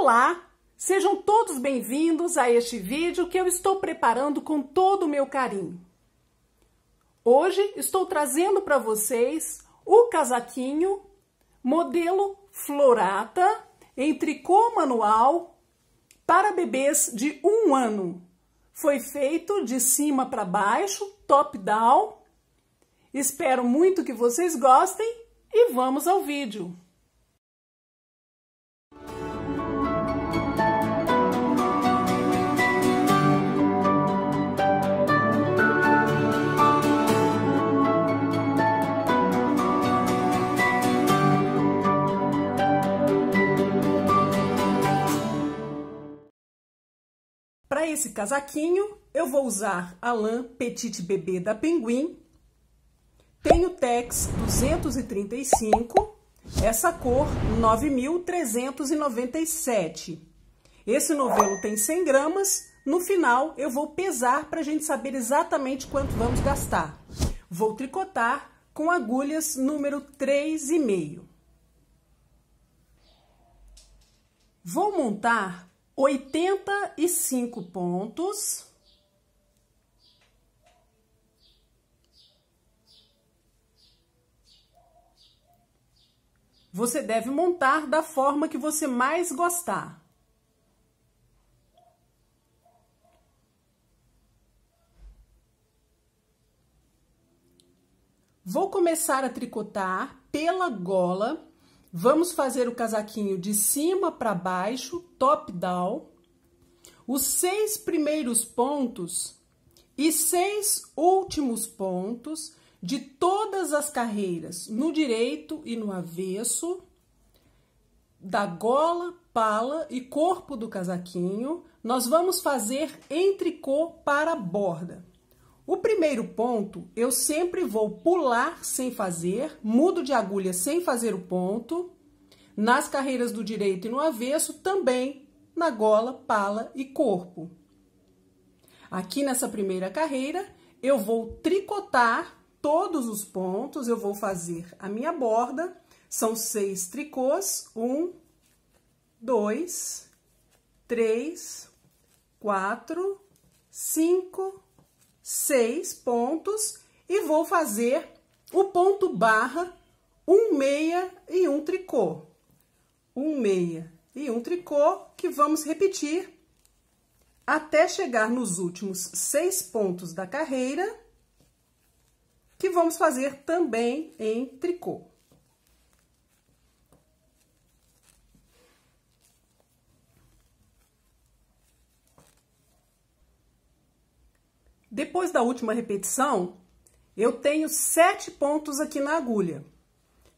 Olá! Sejam todos bem-vindos a este vídeo que eu estou preparando com todo o meu carinho. Hoje estou trazendo para vocês o casaquinho modelo Florata em tricô manual para bebês de um ano. Foi feito de cima para baixo, top down. Espero muito que vocês gostem e vamos ao vídeo. Para esse casaquinho, eu vou usar a lã Petite Bebê da Pinguim. Tenho Tex 235, essa cor 9.397. Esse novelo tem 100 gramas. No final, eu vou pesar para a gente saber exatamente quanto vamos gastar. Vou tricotar com agulhas número 3,5. Vou montar 85 pontos. Você deve montar da forma que você mais gostar. Vou começar a tricotar pela gola Vamos fazer o casaquinho de cima para baixo, top down. Os seis primeiros pontos e seis últimos pontos de todas as carreiras, no direito e no avesso, da gola, pala e corpo do casaquinho, nós vamos fazer tricô para a borda. O primeiro ponto, eu sempre vou pular sem fazer, mudo de agulha sem fazer o ponto. Nas carreiras do direito e no avesso, também na gola, pala e corpo. Aqui nessa primeira carreira, eu vou tricotar todos os pontos, eu vou fazer a minha borda. São seis tricôs, um, dois, três, quatro, cinco, seis pontos e vou fazer o ponto barra, um meia e um tricô. Um meia e um tricô que vamos repetir até chegar nos últimos seis pontos da carreira, que vamos fazer também em tricô. Depois da última repetição, eu tenho sete pontos aqui na agulha.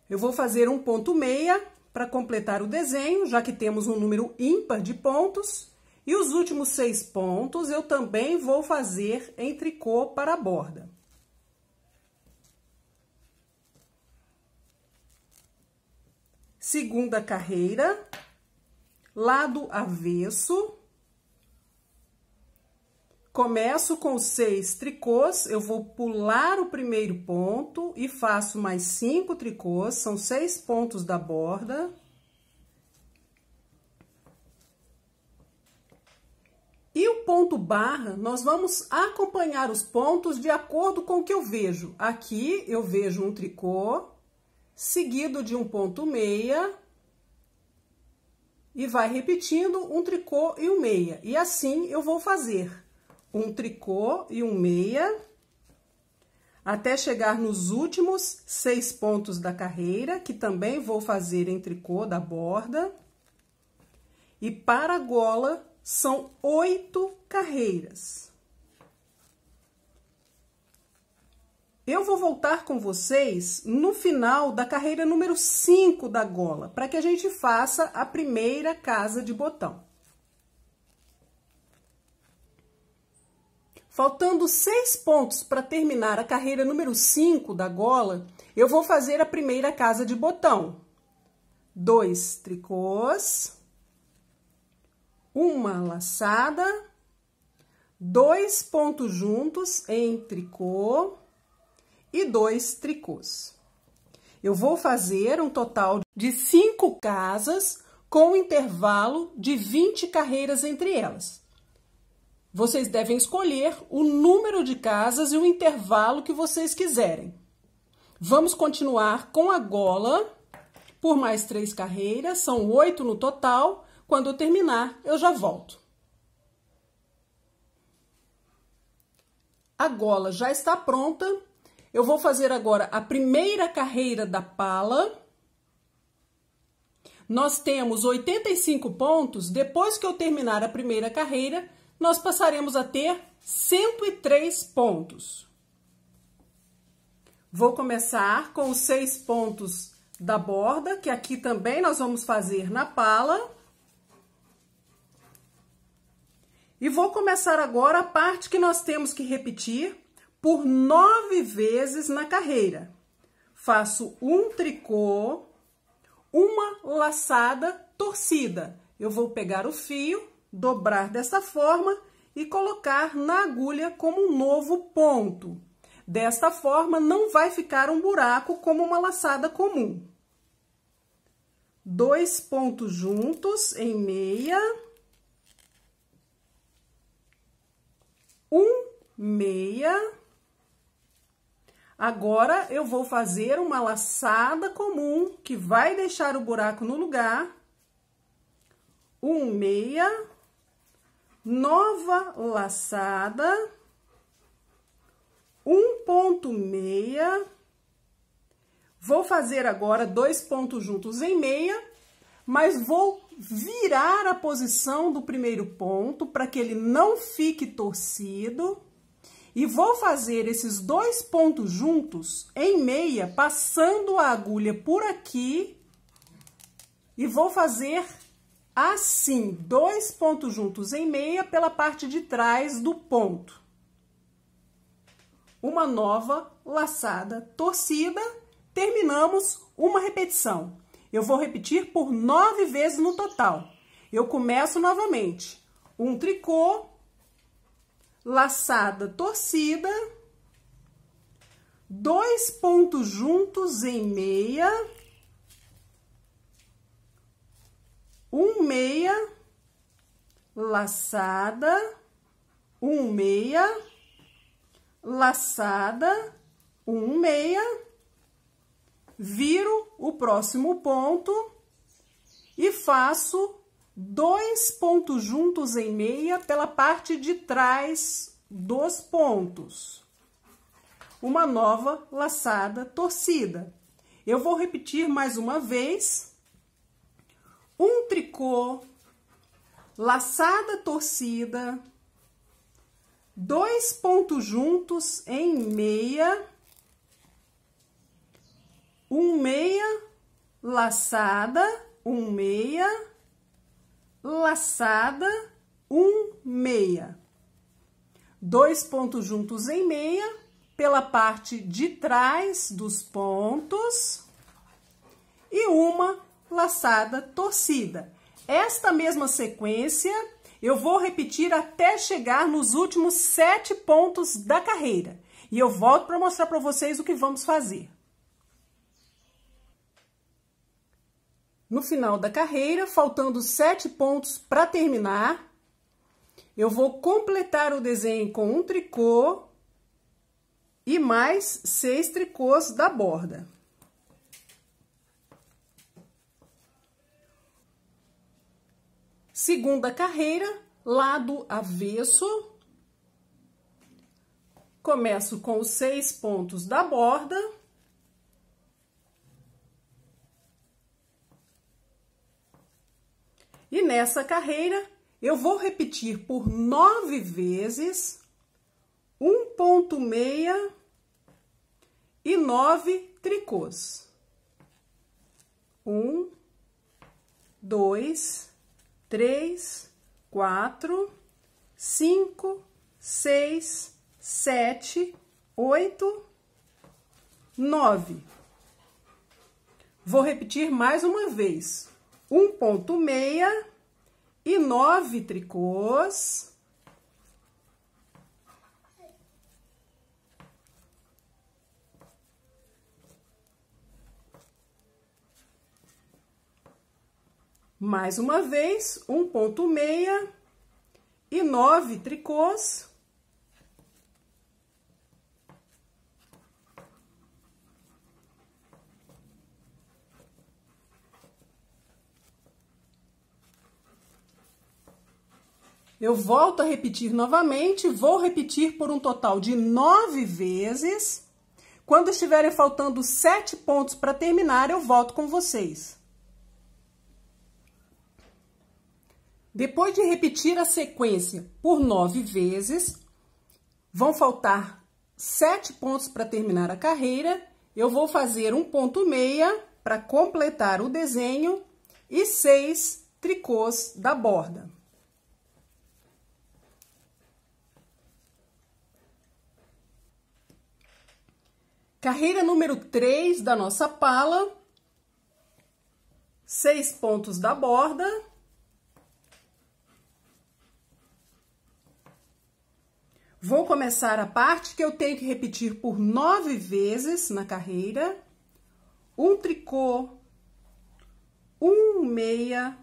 Eu vou fazer um ponto meia para completar o desenho, já que temos um número ímpar de pontos. E os últimos seis pontos eu também vou fazer em tricô para a borda. Segunda carreira, lado avesso. Começo com seis tricôs, eu vou pular o primeiro ponto e faço mais cinco tricôs, são seis pontos da borda. E o ponto barra, nós vamos acompanhar os pontos de acordo com o que eu vejo. Aqui eu vejo um tricô, seguido de um ponto meia, e vai repetindo um tricô e um meia. E assim eu vou fazer um tricô e um meia, até chegar nos últimos seis pontos da carreira, que também vou fazer em tricô da borda. E para a gola, são oito carreiras. Eu vou voltar com vocês no final da carreira número 5 da gola, para que a gente faça a primeira casa de botão. Faltando seis pontos para terminar a carreira número 5 da gola, eu vou fazer a primeira casa de botão. Dois tricôs, uma laçada, dois pontos juntos em tricô e dois tricôs. Eu vou fazer um total de cinco casas com intervalo de 20 carreiras entre elas. Vocês devem escolher o número de casas e o intervalo que vocês quiserem. Vamos continuar com a gola por mais três carreiras, são oito no total. Quando eu terminar, eu já volto. A gola já está pronta. Eu vou fazer agora a primeira carreira da pala. Nós temos 85 pontos. Depois que eu terminar a primeira carreira, nós passaremos a ter 103 pontos. Vou começar com os seis pontos da borda, que aqui também nós vamos fazer na pala. E vou começar agora a parte que nós temos que repetir por nove vezes na carreira. Faço um tricô, uma laçada torcida. Eu vou pegar o fio, dobrar desta forma e colocar na agulha como um novo ponto. Desta forma, não vai ficar um buraco como uma laçada comum. Dois pontos juntos em meia um meia. Agora, eu vou fazer uma laçada comum, que vai deixar o buraco no lugar. Um meia, nova laçada, um ponto meia. Vou fazer agora dois pontos juntos em meia, mas vou virar a posição do primeiro ponto para que ele não fique torcido. E vou fazer esses dois pontos juntos em meia, passando a agulha por aqui. E vou fazer assim, dois pontos juntos em meia pela parte de trás do ponto. Uma nova laçada torcida, terminamos uma repetição. Eu vou repetir por nove vezes no total. Eu começo novamente. Um tricô, laçada torcida, dois pontos juntos em meia, um meia, laçada, um meia, laçada, um meia, viro o próximo ponto e faço dois pontos juntos em meia pela parte de trás dos pontos. Uma nova laçada torcida. Eu vou repetir mais uma vez. Um tricô, laçada torcida, dois pontos juntos em meia, um meia, laçada, um meia, laçada, um meia. Dois pontos juntos em meia, pela parte de trás dos pontos e uma laçada torcida. Esta mesma sequência eu vou repetir até chegar nos últimos sete pontos da carreira. E eu volto para mostrar para vocês o que vamos fazer. No final da carreira, faltando sete pontos para terminar, eu vou completar o desenho com um tricô e mais seis tricôs da borda. Segunda carreira, lado avesso. Começo com os seis pontos da borda. E nessa carreira, eu vou repetir por nove vezes um ponto meia e nove tricôs. Um, dois, três, quatro, cinco, seis, sete, oito, nove. Vou repetir mais uma vez um ponto meia e nove tricôs. Mais uma vez, um ponto meia e nove tricôs. Eu volto a repetir novamente, vou repetir por um total de nove vezes. Quando estiverem faltando sete pontos para terminar, eu volto com vocês. Depois de repetir a sequência por nove vezes, vão faltar sete pontos para terminar a carreira. Eu vou fazer um ponto meia para completar o desenho e seis tricôs da borda. Carreira número 3 da nossa pala. Seis pontos da borda. Vou começar a parte que eu tenho que repetir por nove vezes na carreira. Um tricô, um meia,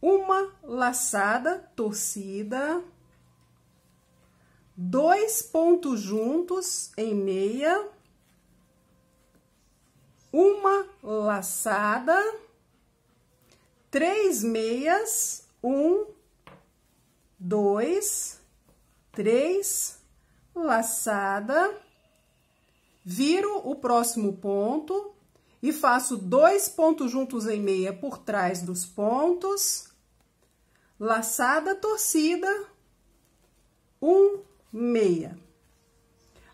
uma laçada torcida, dois pontos juntos em meia, uma laçada, três meias, um, dois, três, laçada, viro o próximo ponto e faço dois pontos juntos em meia por trás dos pontos, laçada torcida, um, meia.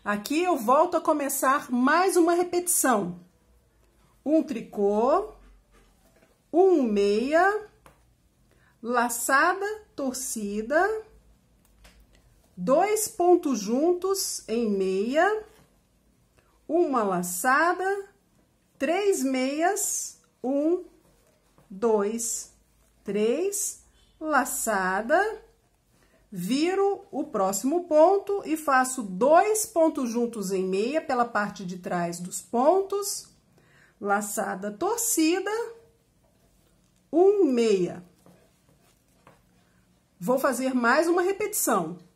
Aqui eu volto a começar mais uma repetição um tricô, um meia, laçada torcida, dois pontos juntos em meia, uma laçada, três meias, um, dois, três, laçada, viro o próximo ponto e faço dois pontos juntos em meia pela parte de trás dos pontos, laçada torcida, um meia. Vou fazer mais uma repetição.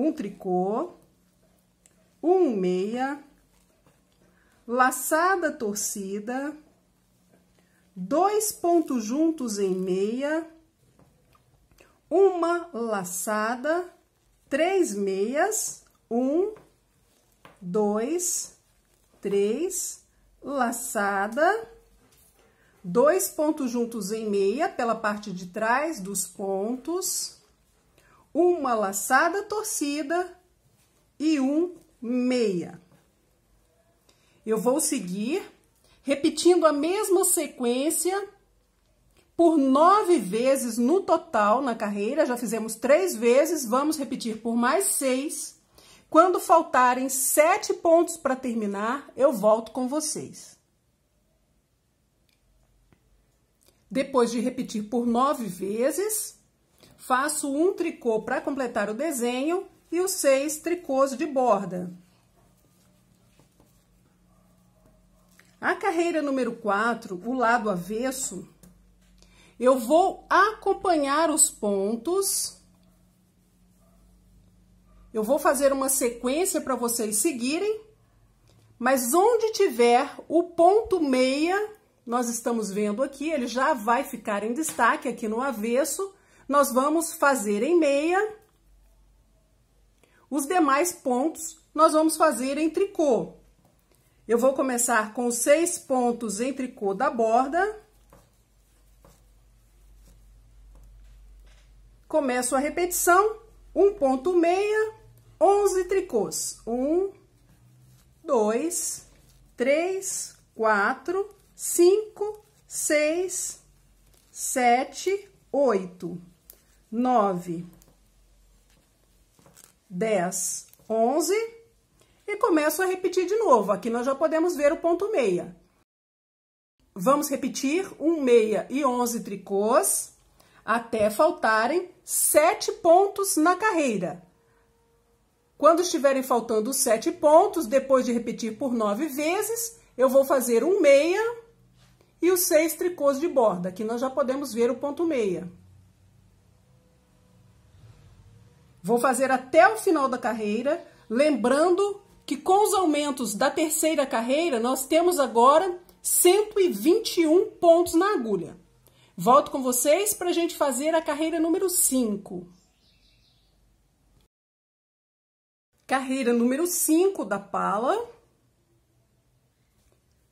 Um tricô, um meia, laçada torcida, dois pontos juntos em meia, uma laçada, três meias, um, dois, três, laçada, dois pontos juntos em meia pela parte de trás dos pontos, uma laçada torcida e um meia. Eu vou seguir repetindo a mesma sequência por nove vezes no total na carreira, já fizemos três vezes, vamos repetir por mais seis quando faltarem sete pontos para terminar, eu volto com vocês. Depois de repetir por nove vezes, faço um tricô para completar o desenho e os seis tricôs de borda. A carreira número 4, o lado avesso, eu vou acompanhar os pontos eu vou fazer uma sequência para vocês seguirem, mas onde tiver o ponto meia, nós estamos vendo aqui, ele já vai ficar em destaque aqui no avesso, nós vamos fazer em meia. Os demais pontos nós vamos fazer em tricô. Eu vou começar com seis pontos em tricô da borda. Começo a repetição, um ponto meia, 11 tricôs. Um, dois, três, quatro, cinco, seis, sete, oito, nove, dez, onze. E começo a repetir de novo. Aqui nós já podemos ver o ponto meia. Vamos repetir um meia e onze tricôs até faltarem sete pontos na carreira. Quando estiverem faltando sete pontos, depois de repetir por nove vezes, eu vou fazer um meia e os seis tricôs de borda. Aqui nós já podemos ver o ponto meia. Vou fazer até o final da carreira, lembrando que com os aumentos da terceira carreira, nós temos agora 121 pontos na agulha. Volto com vocês para a gente fazer a carreira número 5. Carreira número 5 da pala.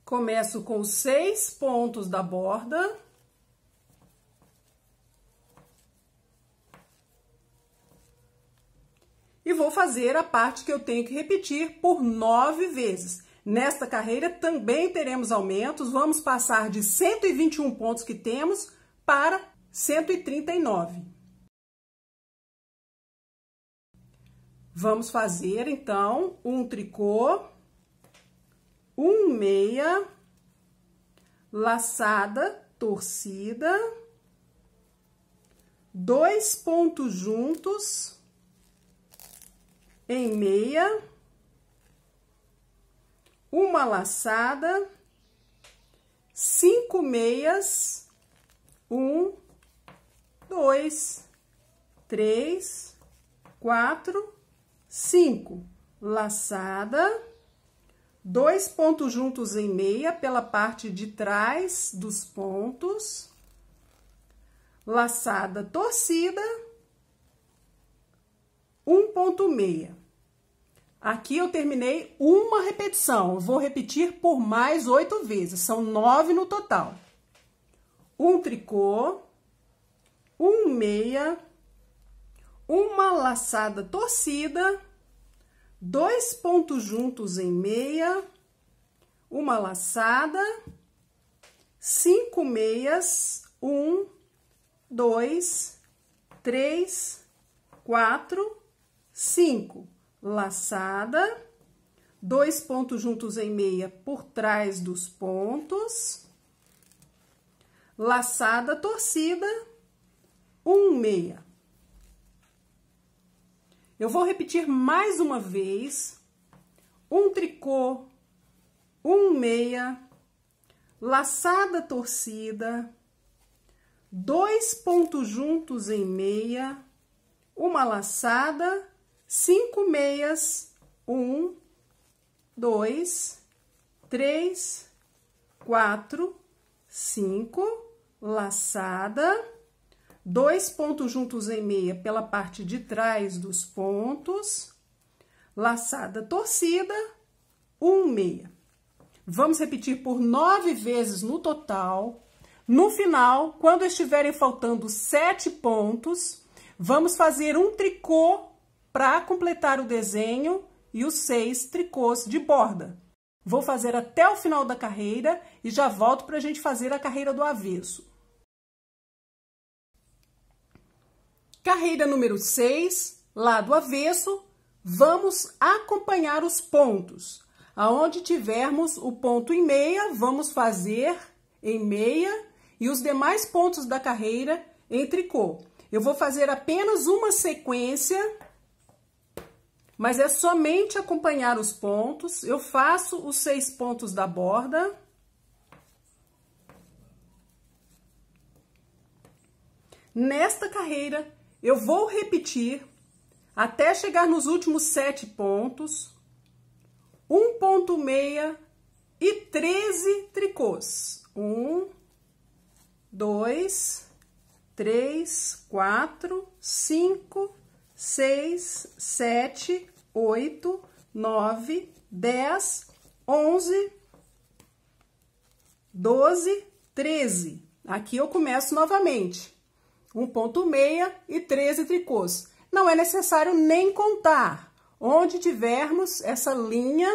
Começo com seis pontos da borda. E vou fazer a parte que eu tenho que repetir por nove vezes. Nesta carreira também teremos aumentos, vamos passar de 121 pontos que temos para 139. Vamos fazer, então, um tricô, um meia, laçada, torcida, dois pontos juntos em meia, uma laçada, cinco meias, um, dois, três, quatro, cinco, laçada, dois pontos juntos em meia pela parte de trás dos pontos, laçada torcida, um ponto meia. Aqui eu terminei uma repetição, vou repetir por mais oito vezes, são nove no total. Um tricô, um meia, uma laçada torcida, dois pontos juntos em meia, uma laçada, cinco meias, um, dois, três, quatro, cinco laçada, dois pontos juntos em meia por trás dos pontos, laçada torcida, um meia. Eu vou repetir mais uma vez, um tricô, um meia, laçada torcida, dois pontos juntos em meia, uma laçada cinco meias, um, dois, três, quatro, cinco, laçada, dois pontos juntos em meia pela parte de trás dos pontos, laçada torcida, um meia. Vamos repetir por nove vezes no total. No final, quando estiverem faltando sete pontos, vamos fazer um tricô para completar o desenho e os seis tricôs de borda. Vou fazer até o final da carreira e já volto para a gente fazer a carreira do avesso. Carreira número 6, lado avesso, vamos acompanhar os pontos. Aonde tivermos o ponto em meia, vamos fazer em meia e os demais pontos da carreira em tricô. Eu vou fazer apenas uma sequência mas é somente acompanhar os pontos. Eu faço os seis pontos da borda. Nesta carreira, eu vou repetir até chegar nos últimos sete pontos, um ponto meia e 13 tricôs. Um, dois, três, quatro, cinco, seis, sete, oito, nove, dez, onze, doze, treze. Aqui eu começo novamente. Um ponto meia e 13 tricôs. Não é necessário nem contar. Onde tivermos essa linha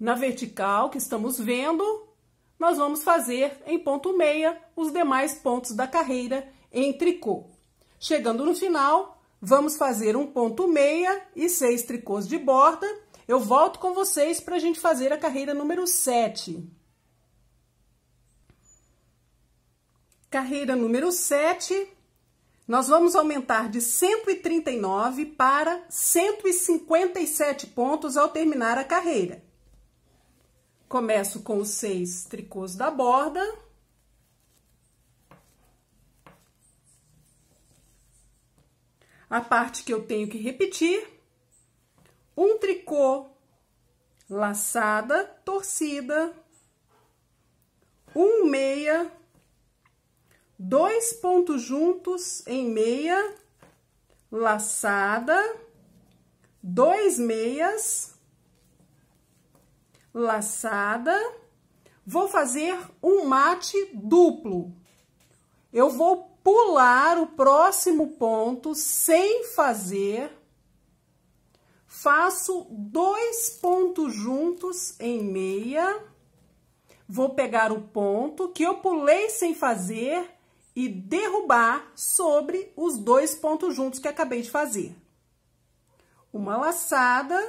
na vertical que estamos vendo, nós vamos fazer em ponto meia os demais pontos da carreira em tricô. Chegando no final, Vamos fazer um ponto meia e seis tricôs de borda. Eu volto com vocês para a gente fazer a carreira número 7. Carreira número 7, nós vamos aumentar de 139 para 157 pontos ao terminar a carreira. Começo com os seis tricôs da borda. A parte que eu tenho que repetir, um tricô laçada, torcida, um meia, dois pontos juntos em meia, laçada, dois meias, laçada, vou fazer um mate duplo. Eu vou pular o próximo ponto sem fazer, faço dois pontos juntos em meia, vou pegar o ponto que eu pulei sem fazer e derrubar sobre os dois pontos juntos que acabei de fazer. Uma laçada,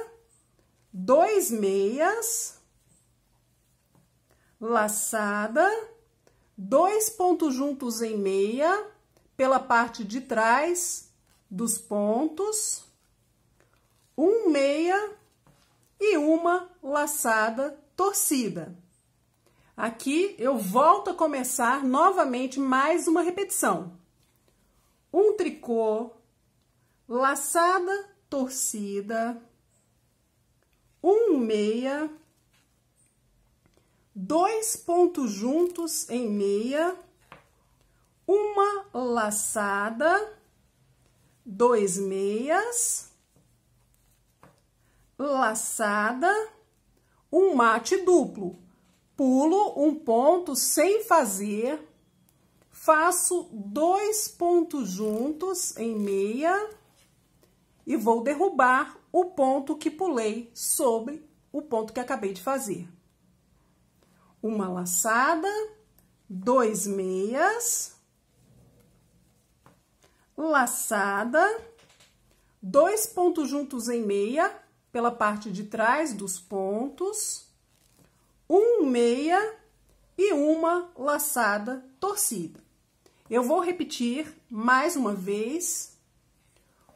dois meias, laçada, dois pontos juntos em meia, pela parte de trás dos pontos, um meia e uma laçada torcida. Aqui eu volto a começar novamente mais uma repetição. Um tricô, laçada torcida, um meia, dois pontos juntos em meia, uma laçada, dois meias, laçada, um mate duplo. Pulo um ponto sem fazer, faço dois pontos juntos em meia e vou derrubar o ponto que pulei sobre o ponto que acabei de fazer. Uma laçada, dois meias, laçada, dois pontos juntos em meia pela parte de trás dos pontos, um meia e uma laçada torcida. Eu vou repetir mais uma vez,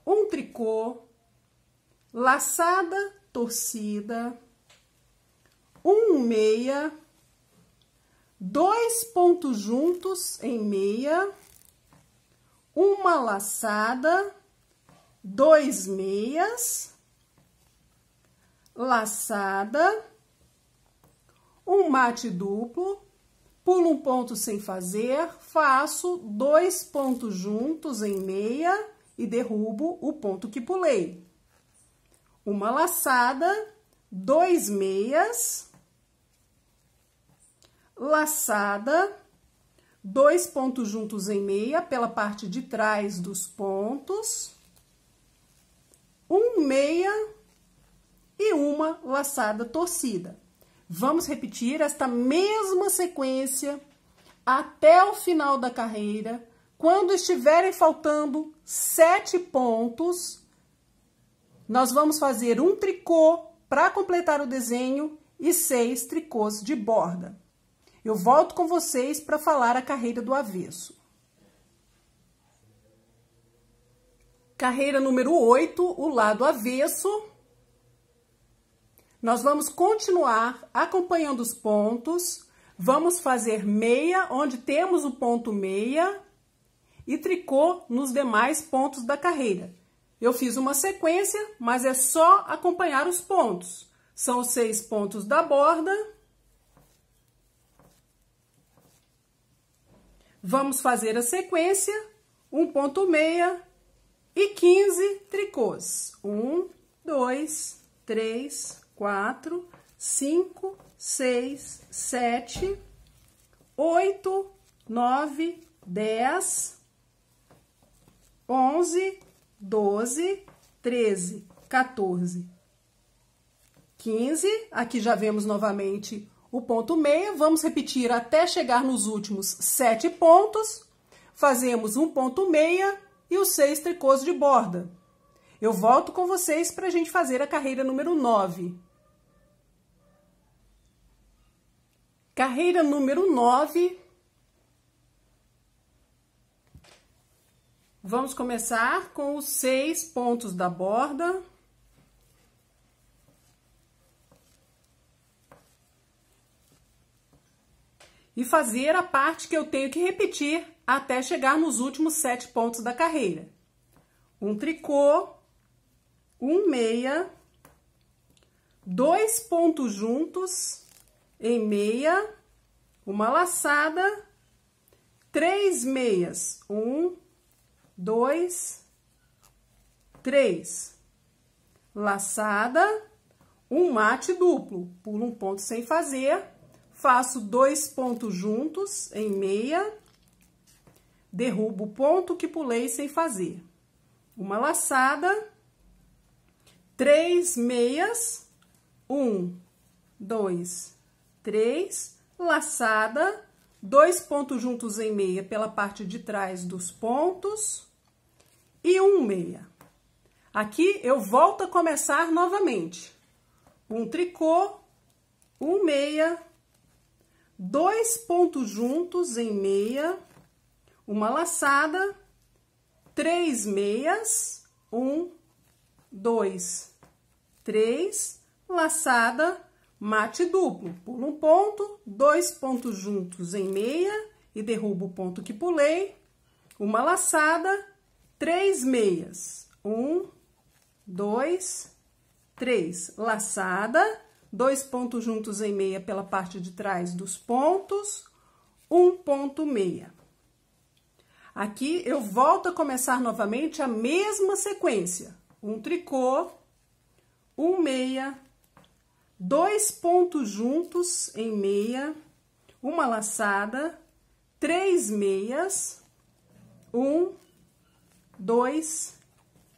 um tricô, laçada torcida, um meia, dois pontos juntos em meia, uma laçada, dois meias, laçada, um mate duplo, pulo um ponto sem fazer, faço dois pontos juntos em meia e derrubo o ponto que pulei. Uma laçada, dois meias, laçada, dois pontos juntos em meia pela parte de trás dos pontos, um meia e uma laçada torcida. Vamos repetir esta mesma sequência até o final da carreira. Quando estiverem faltando sete pontos, nós vamos fazer um tricô para completar o desenho e seis tricôs de borda. Eu volto com vocês para falar a carreira do avesso. Carreira número 8, o lado avesso. Nós vamos continuar acompanhando os pontos. Vamos fazer meia, onde temos o ponto meia, e tricô nos demais pontos da carreira. Eu fiz uma sequência, mas é só acompanhar os pontos. São seis pontos da borda Vamos fazer a sequência, um ponto meia e 15 tricôs. Um, dois, três, quatro, cinco, seis, sete, oito, nove, dez, onze, doze, treze, 14, 15. Aqui já vemos novamente o ponto meia, vamos repetir até chegar nos últimos sete pontos, fazemos um ponto meia e os seis tricôs de borda. Eu volto com vocês para a gente fazer a carreira número 9. Carreira número 9. Vamos começar com os seis pontos da borda. E fazer a parte que eu tenho que repetir até chegar nos últimos sete pontos da carreira. Um tricô, um meia, dois pontos juntos em meia, uma laçada, três meias, um, dois, três, laçada, um mate duplo, pulo um ponto sem fazer, faço dois pontos juntos em meia, derrubo o ponto que pulei sem fazer. Uma laçada, três meias, um, dois, três, laçada, dois pontos juntos em meia pela parte de trás dos pontos e um meia. Aqui eu volto a começar novamente. Um tricô, um meia, dois pontos juntos em meia, uma laçada, três meias, um, dois, três, laçada, mate duplo. Pulo um ponto, dois pontos juntos em meia e derrubo o ponto que pulei, uma laçada, três meias, um, dois, três, laçada, dois pontos juntos em meia pela parte de trás dos pontos, um ponto meia. Aqui eu volto a começar novamente a mesma sequência, um tricô, um meia, dois pontos juntos em meia, uma laçada, três meias, um, dois,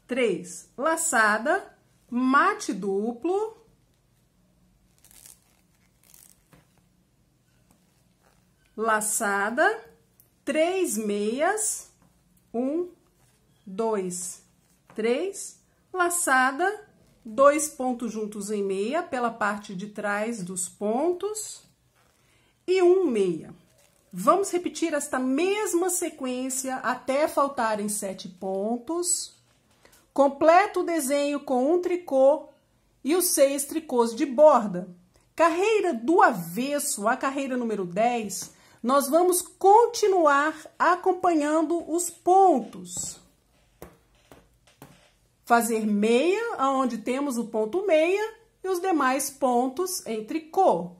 três, laçada, mate duplo, laçada, três meias, um, dois, três, laçada, dois pontos juntos em meia pela parte de trás dos pontos e um meia. Vamos repetir esta mesma sequência até faltarem sete pontos. Completa o desenho com um tricô e os seis tricôs de borda. Carreira do avesso, a carreira número 10, nós vamos continuar acompanhando os pontos fazer meia, aonde temos o ponto meia e os demais pontos em tricô.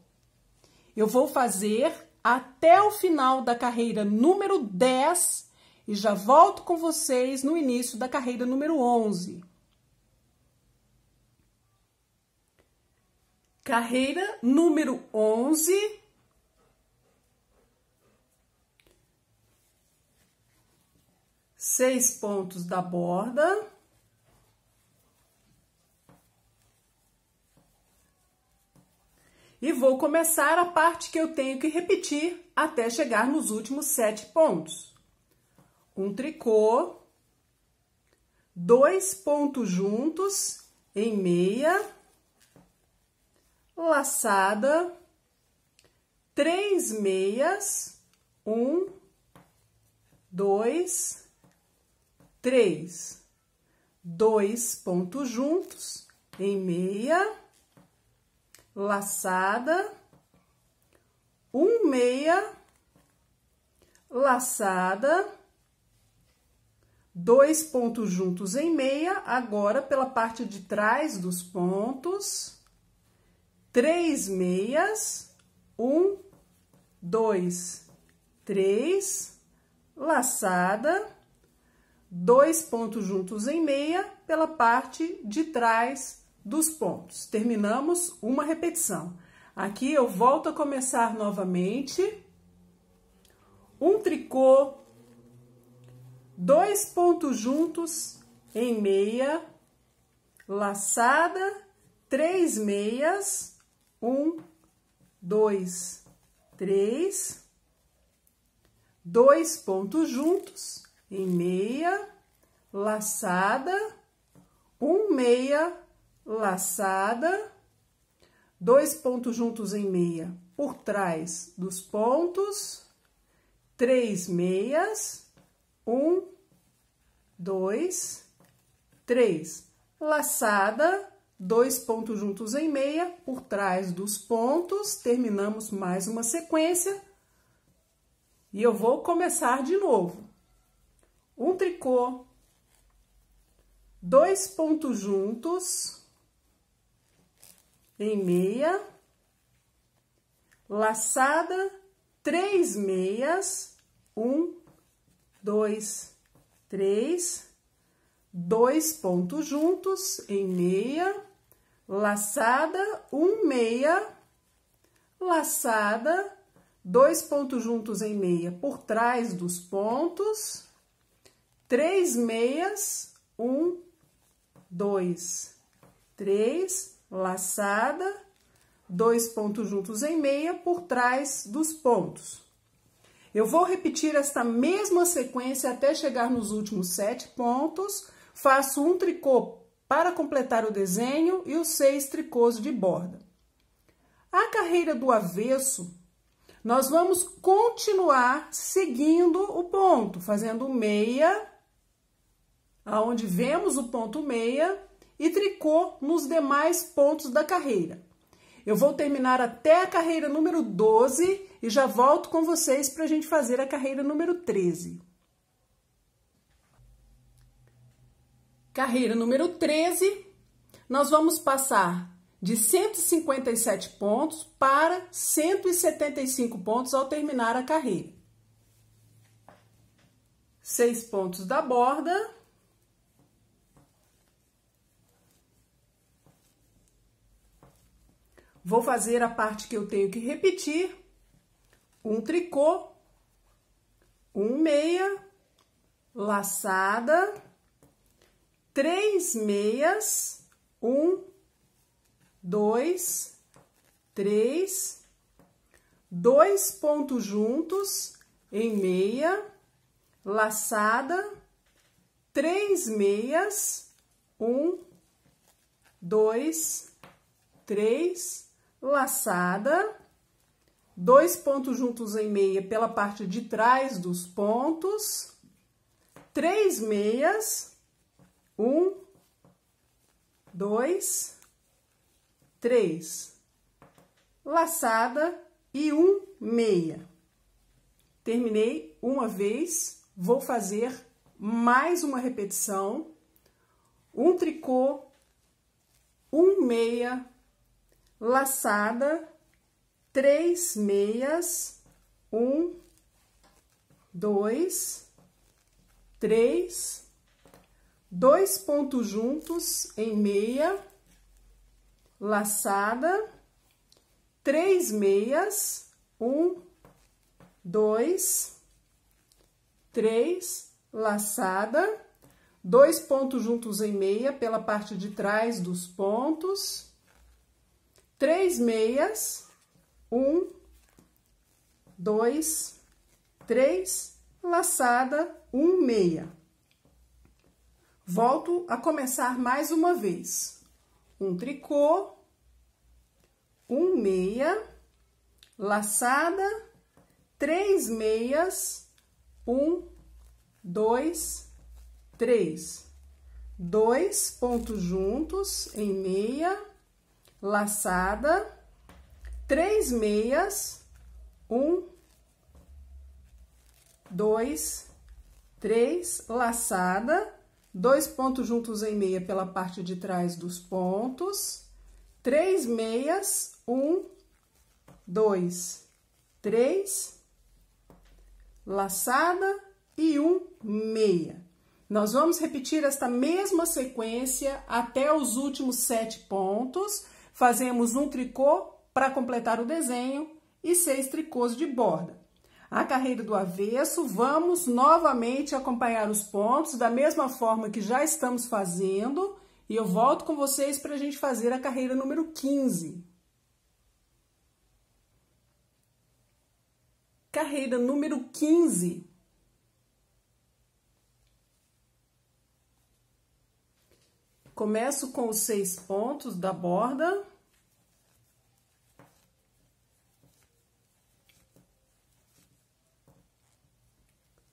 Eu vou fazer até o final da carreira número 10 e já volto com vocês no início da carreira número 11. Carreira número 11. Seis pontos da borda. E vou começar a parte que eu tenho que repetir até chegar nos últimos sete pontos. Um tricô, dois pontos juntos em meia, laçada, três meias, um, dois, três, dois pontos juntos em meia, laçada, um meia, laçada, dois pontos juntos em meia, agora pela parte de trás dos pontos, três meias, um, dois, três, laçada, dois pontos juntos em meia pela parte de trás dos pontos. Terminamos uma repetição. Aqui eu volto a começar novamente. Um tricô, dois pontos juntos em meia, laçada, três meias, um, dois, três, dois pontos juntos em meia, laçada, um meia, laçada, dois pontos juntos em meia por trás dos pontos, três meias, um, dois, três, laçada, dois pontos juntos em meia por trás dos pontos, terminamos mais uma sequência, E eu vou começar de novo. Um tricô, dois pontos juntos em meia, laçada, três meias, um, dois, três, dois pontos juntos em meia, laçada, um meia, laçada, dois pontos juntos em meia por trás dos pontos, três meias, um, dois, três, laçada, dois pontos juntos em meia por trás dos pontos. Eu vou repetir esta mesma sequência até chegar nos últimos sete pontos, faço um tricô para completar o desenho e os seis tricôs de borda. A carreira do avesso, nós vamos continuar seguindo o ponto, fazendo meia, aonde vemos o ponto meia, e tricô nos demais pontos da carreira. Eu vou terminar até a carreira número 12 e já volto com vocês para a gente fazer a carreira número 13. Carreira número 13, nós vamos passar de 157 pontos para 175 pontos ao terminar a carreira. Seis pontos da borda. Vou fazer a parte que eu tenho que repetir. Um tricô, um meia, laçada, três meias, um dois, três, dois pontos juntos em meia, laçada, três meias, um, dois, três, laçada, dois pontos juntos em meia pela parte de trás dos pontos, três meias, um, dois, três, laçada e um meia. Terminei uma vez, vou fazer mais uma repetição, um tricô, um meia, laçada, três meias, um, dois, três, dois pontos juntos em meia, laçada, três meias, um, dois, três, laçada, dois pontos juntos em meia pela parte de trás dos pontos, três meias, um, dois, três, laçada, um meia. Volto a começar mais uma vez. Um tricô, um meia, laçada, três meias, um, dois, três. Dois pontos juntos em meia, laçada, três meias, um, dois, três, laçada, dois pontos juntos em meia pela parte de trás dos pontos, três meias, um, dois, três, laçada e um meia. Nós vamos repetir esta mesma sequência até os últimos sete pontos. Fazemos um tricô para completar o desenho e seis tricôs de borda a carreira do avesso, vamos novamente acompanhar os pontos da mesma forma que já estamos fazendo e eu volto com vocês para a gente fazer a carreira número 15. Carreira número 15. Começo com os seis pontos da borda.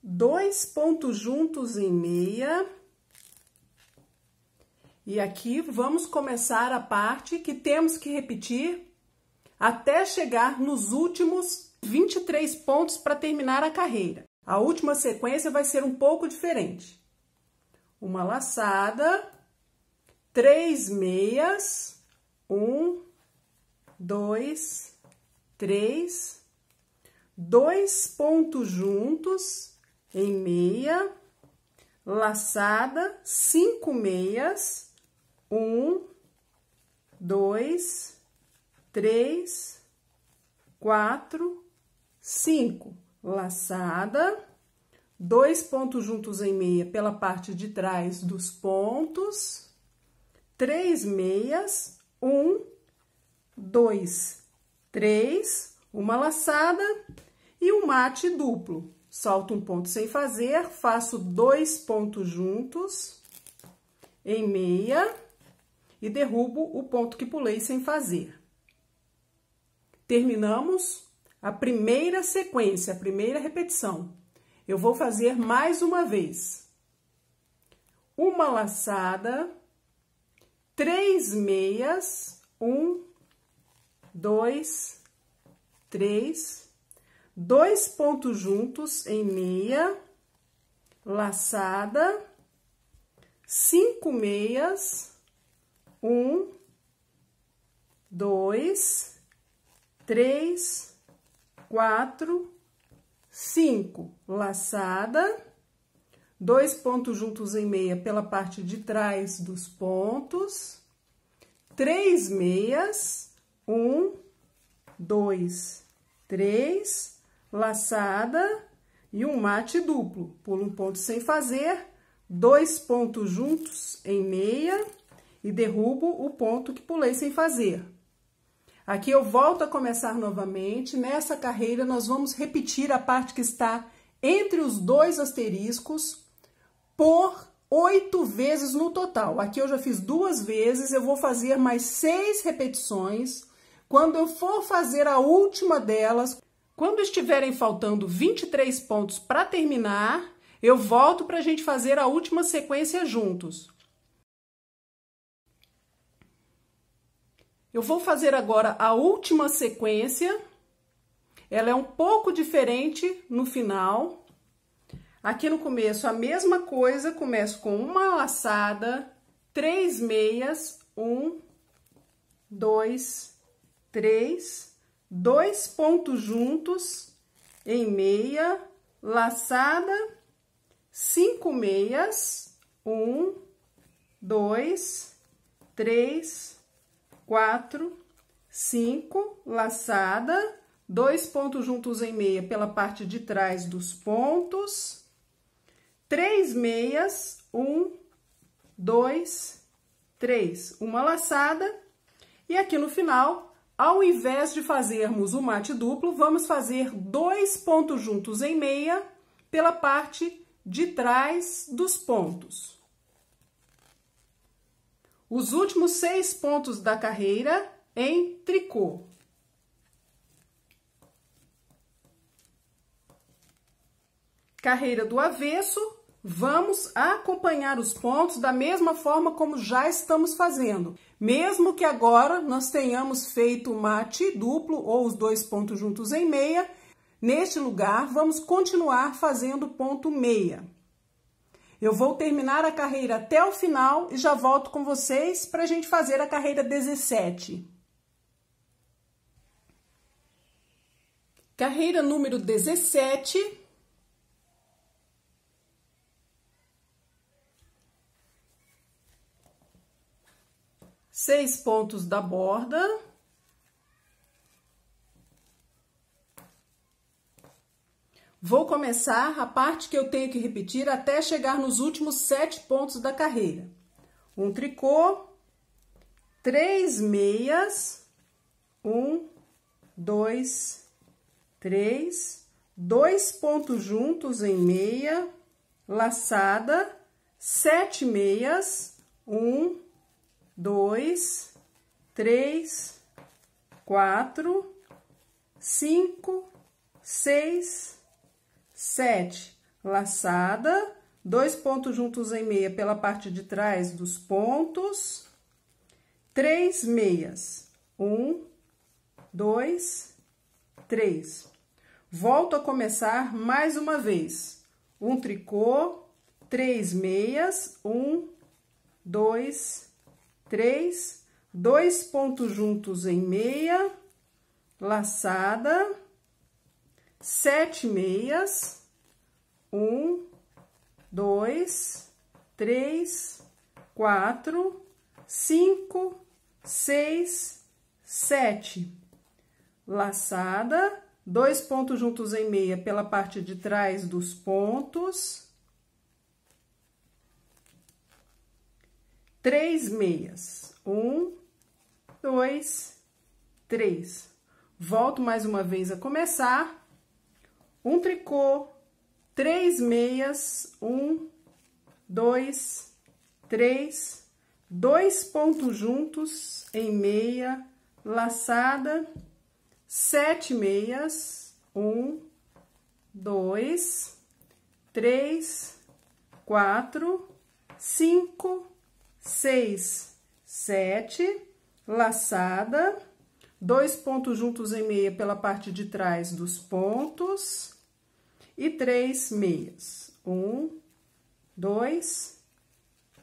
dois pontos juntos em meia. E aqui vamos começar a parte que temos que repetir até chegar nos últimos 23 pontos para terminar a carreira. A última sequência vai ser um pouco diferente. Uma laçada, três meias, um, dois, três, dois pontos juntos em meia, laçada, cinco meias, um, dois, três, quatro, cinco, laçada, dois pontos juntos em meia pela parte de trás dos pontos, três meias, um, dois, três, uma laçada e um mate duplo. Salto um ponto sem fazer, faço dois pontos juntos em meia e derrubo o ponto que pulei sem fazer. Terminamos a primeira sequência, a primeira repetição. Eu vou fazer mais uma vez. Uma laçada, três meias, um, dois, três, dois pontos juntos em meia, laçada, cinco meias, um, dois, três, quatro, cinco, laçada, dois pontos juntos em meia pela parte de trás dos pontos, três meias, um, dois, três, laçada e um mate duplo. Pulo um ponto sem fazer, dois pontos juntos em meia e derrubo o ponto que pulei sem fazer. Aqui eu volto a começar novamente. Nessa carreira, nós vamos repetir a parte que está entre os dois asteriscos por oito vezes no total. Aqui eu já fiz duas vezes, eu vou fazer mais seis repetições. Quando eu for fazer a última delas, quando estiverem faltando 23 pontos para terminar, eu volto para a gente fazer a última sequência juntos. Eu vou fazer agora a última sequência. Ela é um pouco diferente no final. Aqui no começo, a mesma coisa. Começo com uma laçada, três meias, um, dois, três, dois pontos juntos em meia, laçada, cinco meias, um, dois, três, quatro, cinco, laçada, dois pontos juntos em meia pela parte de trás dos pontos, três meias, um, dois, três, uma laçada, e aqui no final, ao invés de fazermos o mate duplo, vamos fazer dois pontos juntos em meia pela parte de trás dos pontos. Os últimos seis pontos da carreira em tricô. Carreira do avesso, vamos acompanhar os pontos da mesma forma como já estamos fazendo. Mesmo que agora nós tenhamos feito o mate duplo ou os dois pontos juntos em meia, neste lugar vamos continuar fazendo ponto meia. Eu vou terminar a carreira até o final e já volto com vocês para a gente fazer a carreira 17. Carreira número 17. Seis pontos da borda. Vou começar a parte que eu tenho que repetir até chegar nos últimos sete pontos da carreira. Um tricô, três meias, um, dois, três, dois pontos juntos em meia, laçada, sete meias, um, dois, três, quatro, cinco, seis, sete, laçada, dois pontos juntos em meia pela parte de trás dos pontos, três meias, um, dois, três, Volto a começar mais uma vez. Um tricô, três meias, um, dois, três, dois pontos juntos em meia, laçada, sete meias, um, dois, três, quatro, cinco, seis, sete. Laçada, dois pontos juntos em meia pela parte de trás dos pontos. Três meias. Um, dois, três. Volto mais uma vez a começar. Um tricô, três meias, um, dois, três, dois pontos juntos em meia, laçada, sete meias, um, dois, três, quatro, cinco, seis, sete, laçada, dois pontos juntos em meia pela parte de trás dos pontos e três meias. Um, dois,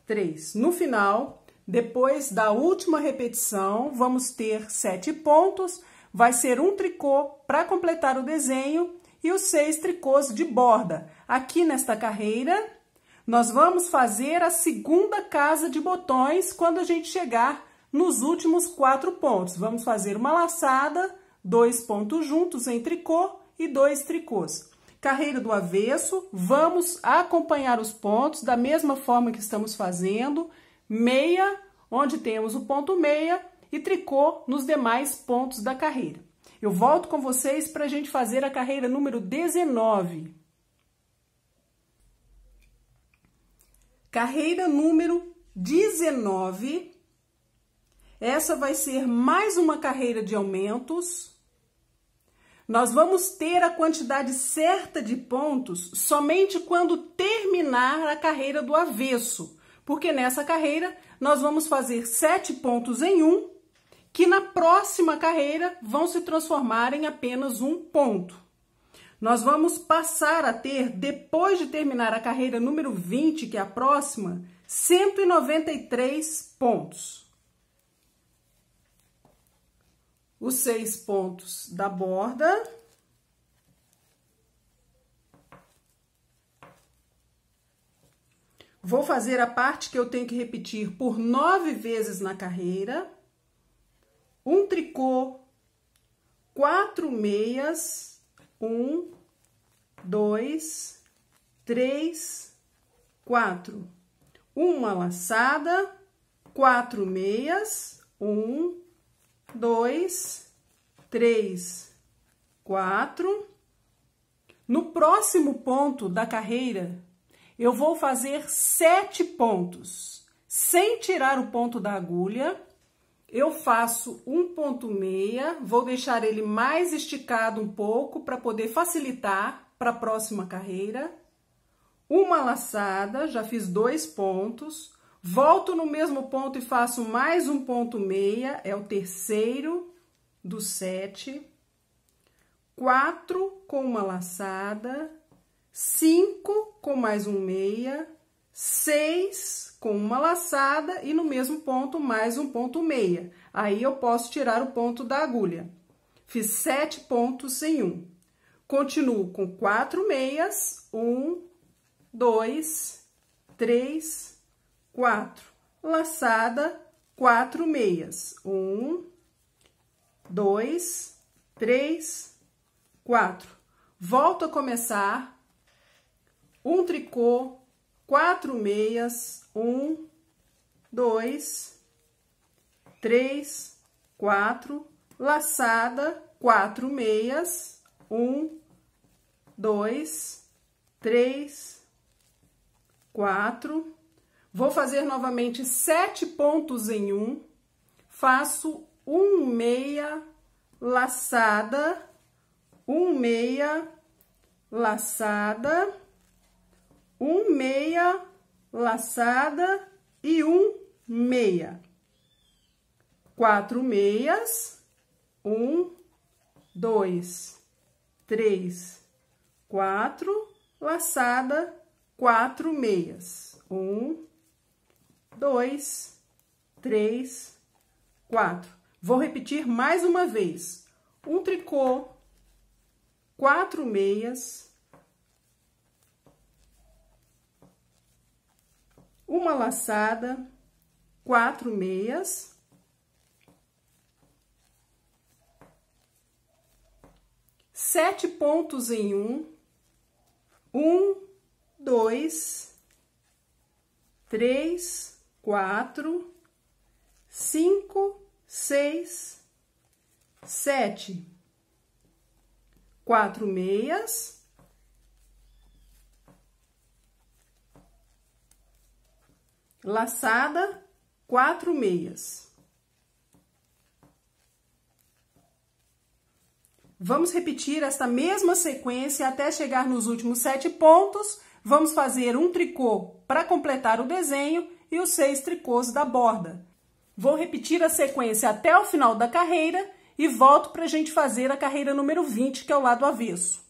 três. No final, depois da última repetição, vamos ter sete pontos, vai ser um tricô para completar o desenho e os seis tricôs de borda. Aqui nesta carreira, nós vamos fazer a segunda casa de botões quando a gente chegar nos últimos quatro pontos. Vamos fazer uma laçada, dois pontos juntos em tricô e dois tricôs. Carreira do avesso, vamos acompanhar os pontos da mesma forma que estamos fazendo, meia, onde temos o ponto meia, e tricô nos demais pontos da carreira. Eu volto com vocês para a gente fazer a carreira número 19. Carreira número 19. Essa vai ser mais uma carreira de aumentos. Nós vamos ter a quantidade certa de pontos somente quando terminar a carreira do avesso, porque nessa carreira nós vamos fazer sete pontos em um, que na próxima carreira vão se transformar em apenas um ponto. Nós vamos passar a ter, depois de terminar a carreira número 20, que é a próxima, 193 pontos. Os seis pontos da borda. Vou fazer a parte que eu tenho que repetir por nove vezes na carreira. Um tricô, quatro meias, um, dois, três, quatro. Uma laçada, quatro meias, um, dois, três, quatro. No próximo ponto da carreira, eu vou fazer sete pontos. Sem tirar o ponto da agulha, eu faço um ponto meia, vou deixar ele mais esticado um pouco para poder facilitar para a próxima carreira. Uma laçada, já fiz dois pontos. Volto no mesmo ponto e faço mais um ponto meia, é o terceiro do sete. Quatro com uma laçada, cinco com mais um meia, seis com uma laçada e no mesmo ponto mais um ponto meia. Aí eu posso tirar o ponto da agulha. Fiz sete pontos em um. Continuo com quatro meias, um, dois, três, quatro. Laçada, quatro meias. Um, dois, três, quatro. Volto a começar. Um tricô, quatro meias, um, dois, três, quatro, laçada, quatro meias, um, dois, três, quatro. Vou fazer novamente sete pontos em um, faço um meia laçada, um meia laçada um meia laçada e um meia. Quatro meias, um, dois, três, quatro, laçada, quatro meias. Um, dois, três, quatro. Vou repetir mais uma vez. Um tricô, quatro meias, uma laçada, quatro meias, sete pontos em um, um, dois, três, quatro, cinco, seis, sete, quatro meias, laçada, quatro meias. Vamos repetir esta mesma sequência até chegar nos últimos sete pontos. Vamos fazer um tricô para completar o desenho e os seis tricôs da borda. Vou repetir a sequência até o final da carreira e volto para a gente fazer a carreira número 20, que é o lado avesso.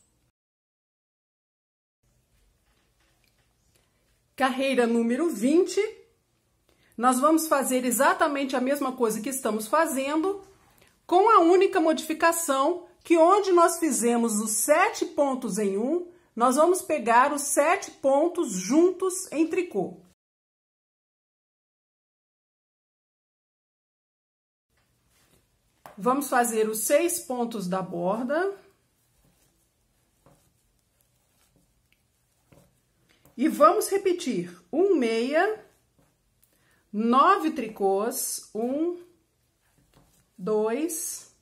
Carreira número 20. Nós vamos fazer exatamente a mesma coisa que estamos fazendo, com a única modificação que onde nós fizemos os sete pontos em um, nós vamos pegar os sete pontos juntos em tricô. Vamos fazer os seis pontos da borda. E vamos repetir um meia, nove tricôs, um, dois,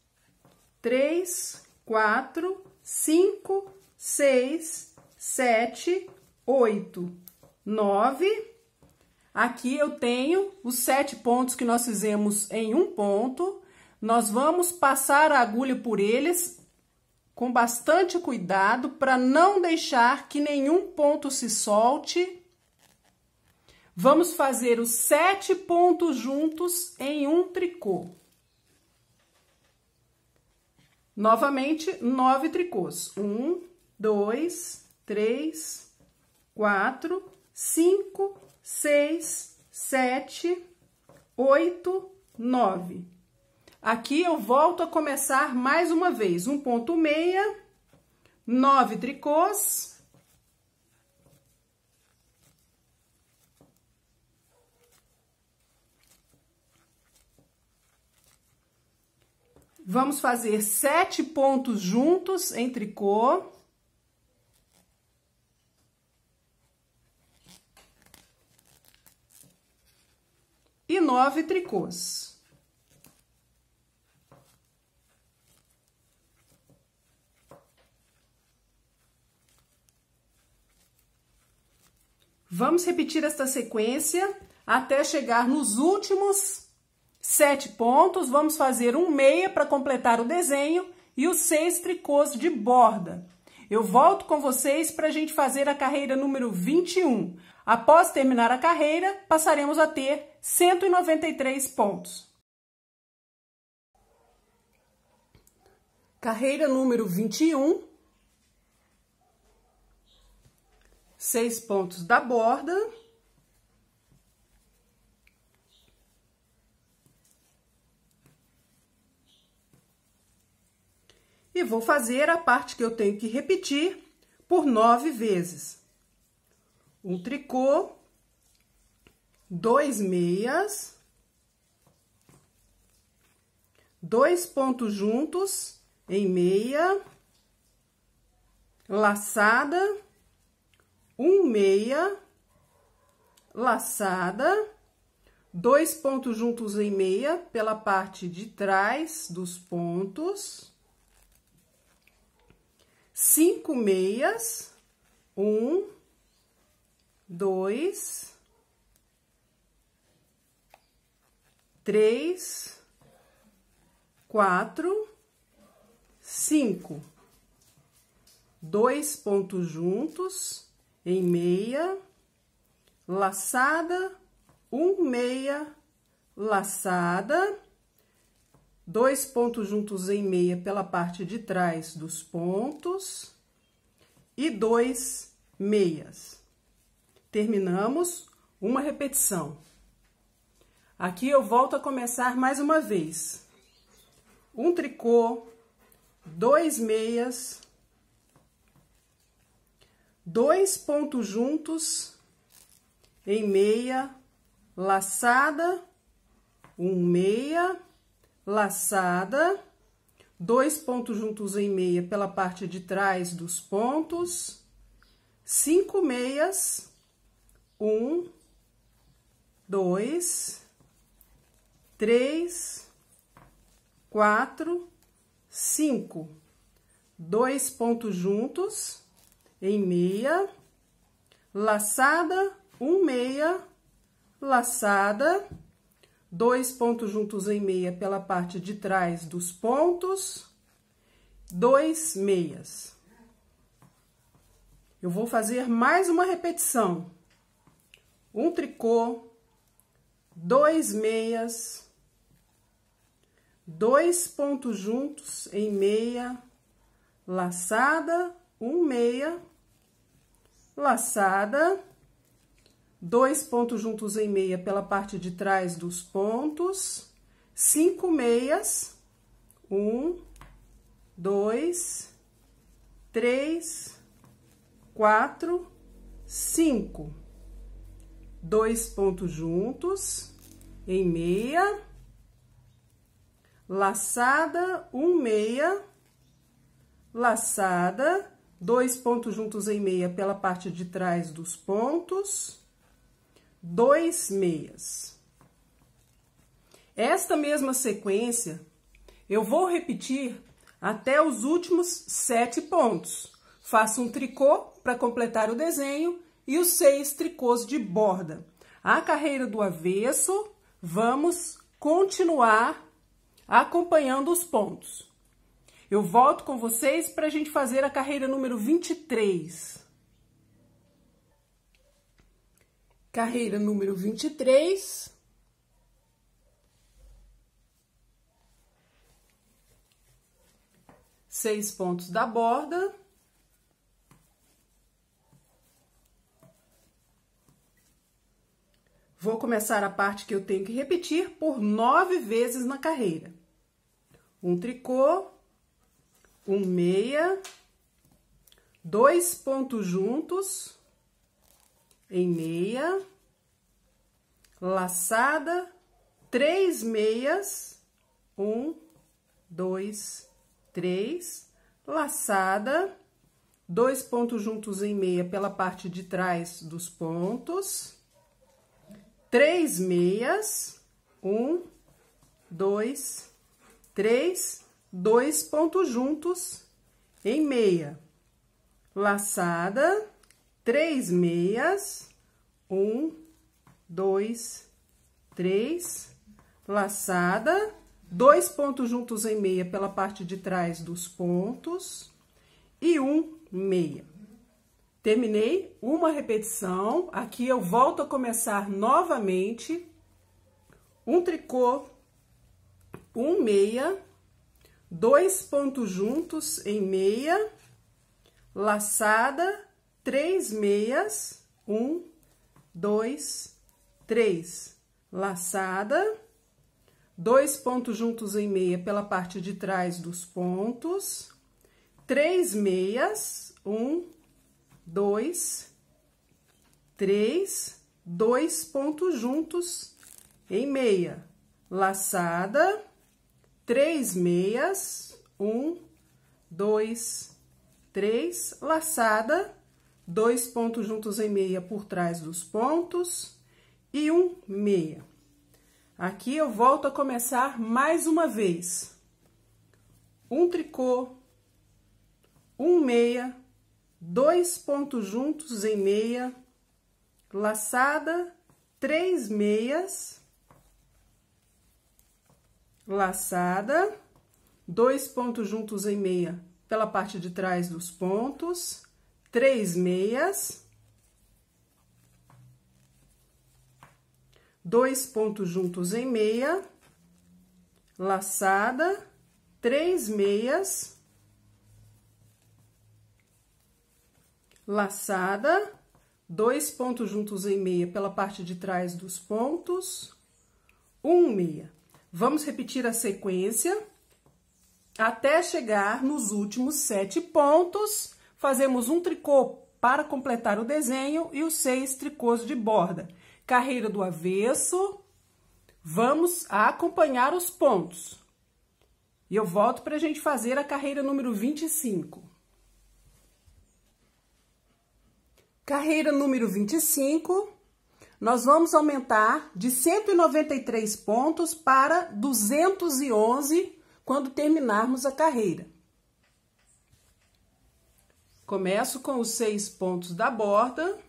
três, quatro, cinco, seis, sete, oito, nove. Aqui eu tenho os sete pontos que nós fizemos em um ponto. Nós vamos passar a agulha por eles com bastante cuidado para não deixar que nenhum ponto se solte. Vamos fazer os sete pontos juntos em um tricô. Novamente, nove tricôs. Um, dois, três, quatro, cinco, seis, sete, oito, nove. Aqui eu volto a começar mais uma vez, um ponto meia, nove tricôs. Vamos fazer sete pontos juntos em tricô. E nove tricôs. Vamos repetir esta sequência até chegar nos últimos sete pontos. Vamos fazer um meia para completar o desenho e os seis tricôs de borda. Eu volto com vocês para a gente fazer a carreira número 21. Após terminar a carreira, passaremos a ter 193 pontos. Carreira número 21. seis pontos da borda. E vou fazer a parte que eu tenho que repetir por nove vezes. Um tricô, dois meias, dois pontos juntos em meia, laçada, um meia, laçada, dois pontos juntos em meia pela parte de trás dos pontos, cinco meias, um, dois, três, quatro, cinco, dois pontos juntos em meia, laçada, um meia, laçada, dois pontos juntos em meia pela parte de trás dos pontos e dois meias. Terminamos uma repetição. Aqui eu volto a começar mais uma vez. Um tricô, dois meias, dois pontos juntos em meia, laçada, um meia, laçada, dois pontos juntos em meia pela parte de trás dos pontos, cinco meias, um, dois, três, quatro, cinco, dois pontos juntos em meia, laçada, um meia, laçada, dois pontos juntos em meia pela parte de trás dos pontos, dois meias. Eu vou fazer mais uma repetição. Um tricô, dois meias, dois pontos juntos em meia, laçada, um meia, laçada, dois pontos juntos em meia pela parte de trás dos pontos, cinco meias, um, dois, três, quatro, cinco, dois pontos juntos em meia, laçada, um meia, laçada, dois pontos juntos em meia pela parte de trás dos pontos, dois meias. Esta mesma sequência eu vou repetir até os últimos sete pontos. Faço um tricô para completar o desenho e os seis tricôs de borda. A carreira do avesso, vamos continuar acompanhando os pontos. Eu volto com vocês para a gente fazer a carreira número 23. Carreira número 23. Seis pontos da borda. Vou começar a parte que eu tenho que repetir por nove vezes na carreira. Um tricô, um meia, dois pontos juntos em meia, laçada, três meias, um, dois, três, laçada, dois pontos juntos em meia pela parte de trás dos pontos, três meias, um, dois, três, dois pontos juntos em meia, laçada, três meias, um, dois, três, laçada, dois pontos juntos em meia pela parte de trás dos pontos. E um meia. Terminei. Uma repetição, aqui eu volto a começar novamente, um tricô, um meia, dois pontos juntos em meia, laçada, três meias, um, dois, três, laçada, dois pontos juntos em meia pela parte de trás dos pontos, três meias, um, dois, três, dois pontos juntos em meia, laçada, três meias, um, dois, três, laçada, dois pontos juntos em meia por trás dos pontos e um meia. Aqui eu volto a começar mais uma vez. Um tricô, um meia, dois pontos juntos em meia, laçada, três meias, laçada, dois pontos juntos em meia pela parte de trás dos pontos, três meias, dois pontos juntos em meia, laçada, três meias, laçada, dois pontos juntos em meia pela parte de trás dos pontos, um meia. Vamos repetir a sequência até chegar nos últimos sete pontos. Fazemos um tricô para completar o desenho e os seis tricôs de borda. Carreira do avesso. Vamos acompanhar os pontos. E eu volto para a gente fazer a carreira número 25. Carreira número 25, nós vamos aumentar de 193 pontos para 211 quando terminarmos a carreira. Começo com os seis pontos da borda.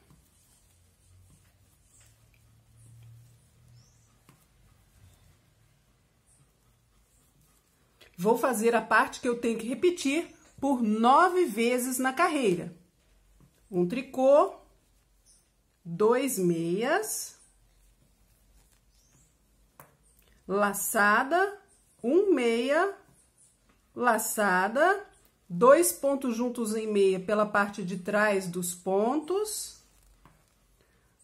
Vou fazer a parte que eu tenho que repetir por nove vezes na carreira um tricô, dois meias, laçada, um meia, laçada, dois pontos juntos em meia pela parte de trás dos pontos,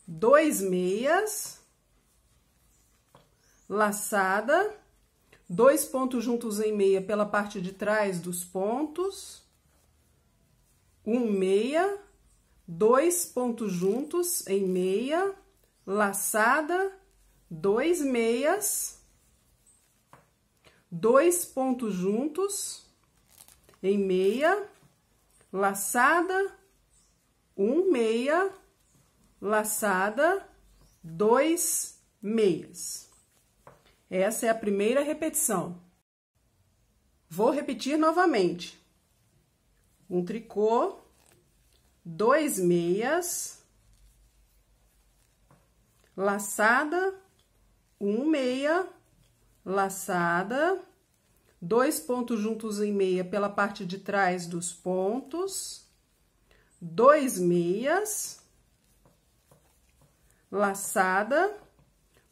dois meias, laçada, dois pontos juntos em meia pela parte de trás dos pontos, um meia, dois pontos juntos em meia, laçada, dois meias, dois pontos juntos em meia, laçada, um meia, laçada, dois meias. Essa é a primeira repetição. Vou repetir novamente. Um tricô dois meias, laçada, um meia, laçada, dois pontos juntos em meia pela parte de trás dos pontos, dois meias, laçada,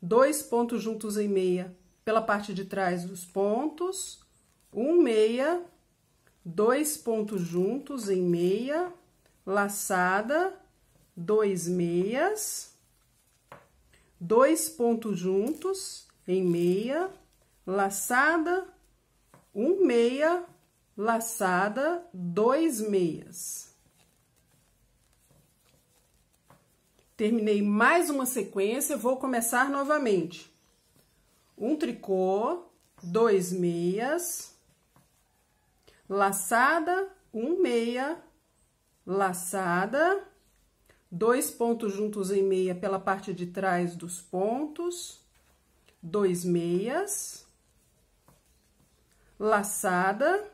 dois pontos juntos em meia pela parte de trás dos pontos, um meia, dois pontos juntos em meia, laçada, dois meias, dois pontos juntos em meia, laçada, um meia, laçada, dois meias. Terminei mais uma sequência, vou começar novamente. Um tricô, dois meias, laçada, um meia, laçada, dois pontos juntos em meia pela parte de trás dos pontos, dois meias, laçada,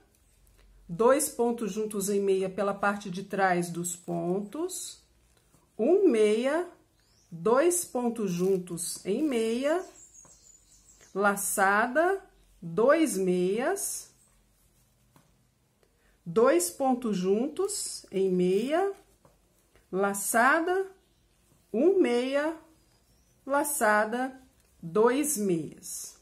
dois pontos juntos em meia pela parte de trás dos pontos, um meia, dois pontos juntos em meia, laçada, dois meias, dois pontos juntos em meia, laçada, um meia, laçada, dois meias.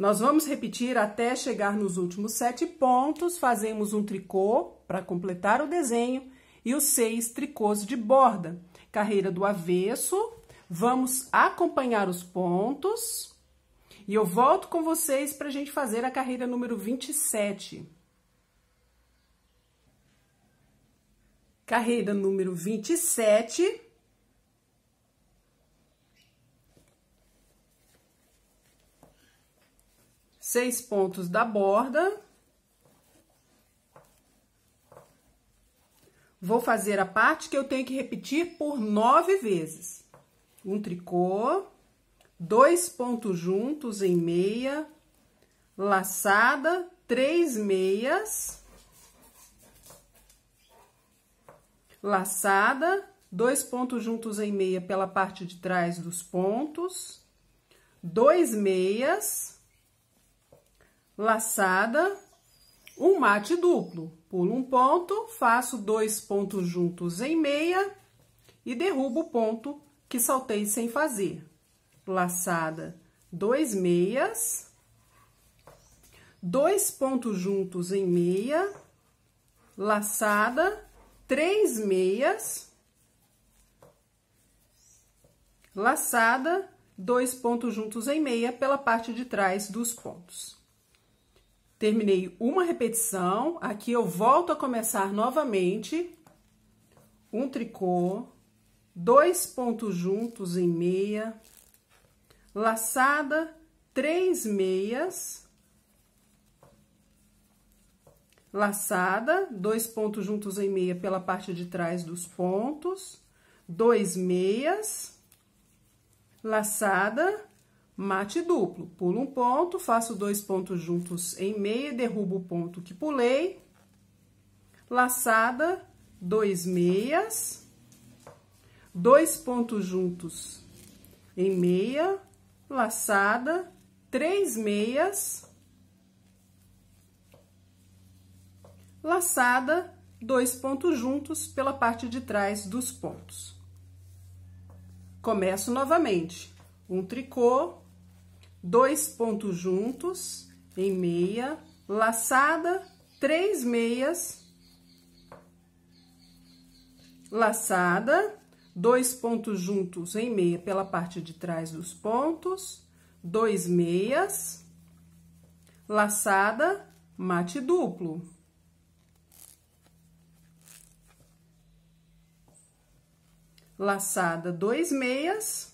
Nós vamos repetir até chegar nos últimos sete pontos, fazemos um tricô para completar o desenho e os seis tricôs de borda. Carreira do avesso, vamos acompanhar os pontos e eu volto com vocês para a gente fazer a carreira número 27. carreira número 27. Seis pontos da borda. Vou fazer a parte que eu tenho que repetir por nove vezes. Um tricô, dois pontos juntos em meia, laçada, três meias laçada, dois pontos juntos em meia pela parte de trás dos pontos, dois meias, laçada, um mate duplo. Pulo um ponto, faço dois pontos juntos em meia e derrubo o ponto que saltei sem fazer. Laçada, dois meias, dois pontos juntos em meia, laçada, três meias, laçada, dois pontos juntos em meia pela parte de trás dos pontos. Terminei uma repetição, aqui eu volto a começar novamente, um tricô, dois pontos juntos em meia, laçada, três meias, laçada, dois pontos juntos em meia pela parte de trás dos pontos, dois meias, laçada, mate duplo. Pulo um ponto, faço dois pontos juntos em meia, derrubo o ponto que pulei, laçada, dois meias, dois pontos juntos em meia, laçada, três meias, laçada, dois pontos juntos pela parte de trás dos pontos. Começo novamente, um tricô, dois pontos juntos em meia, laçada, três meias, laçada, dois pontos juntos em meia pela parte de trás dos pontos, dois meias, laçada, mate duplo. Laçada, dois meias,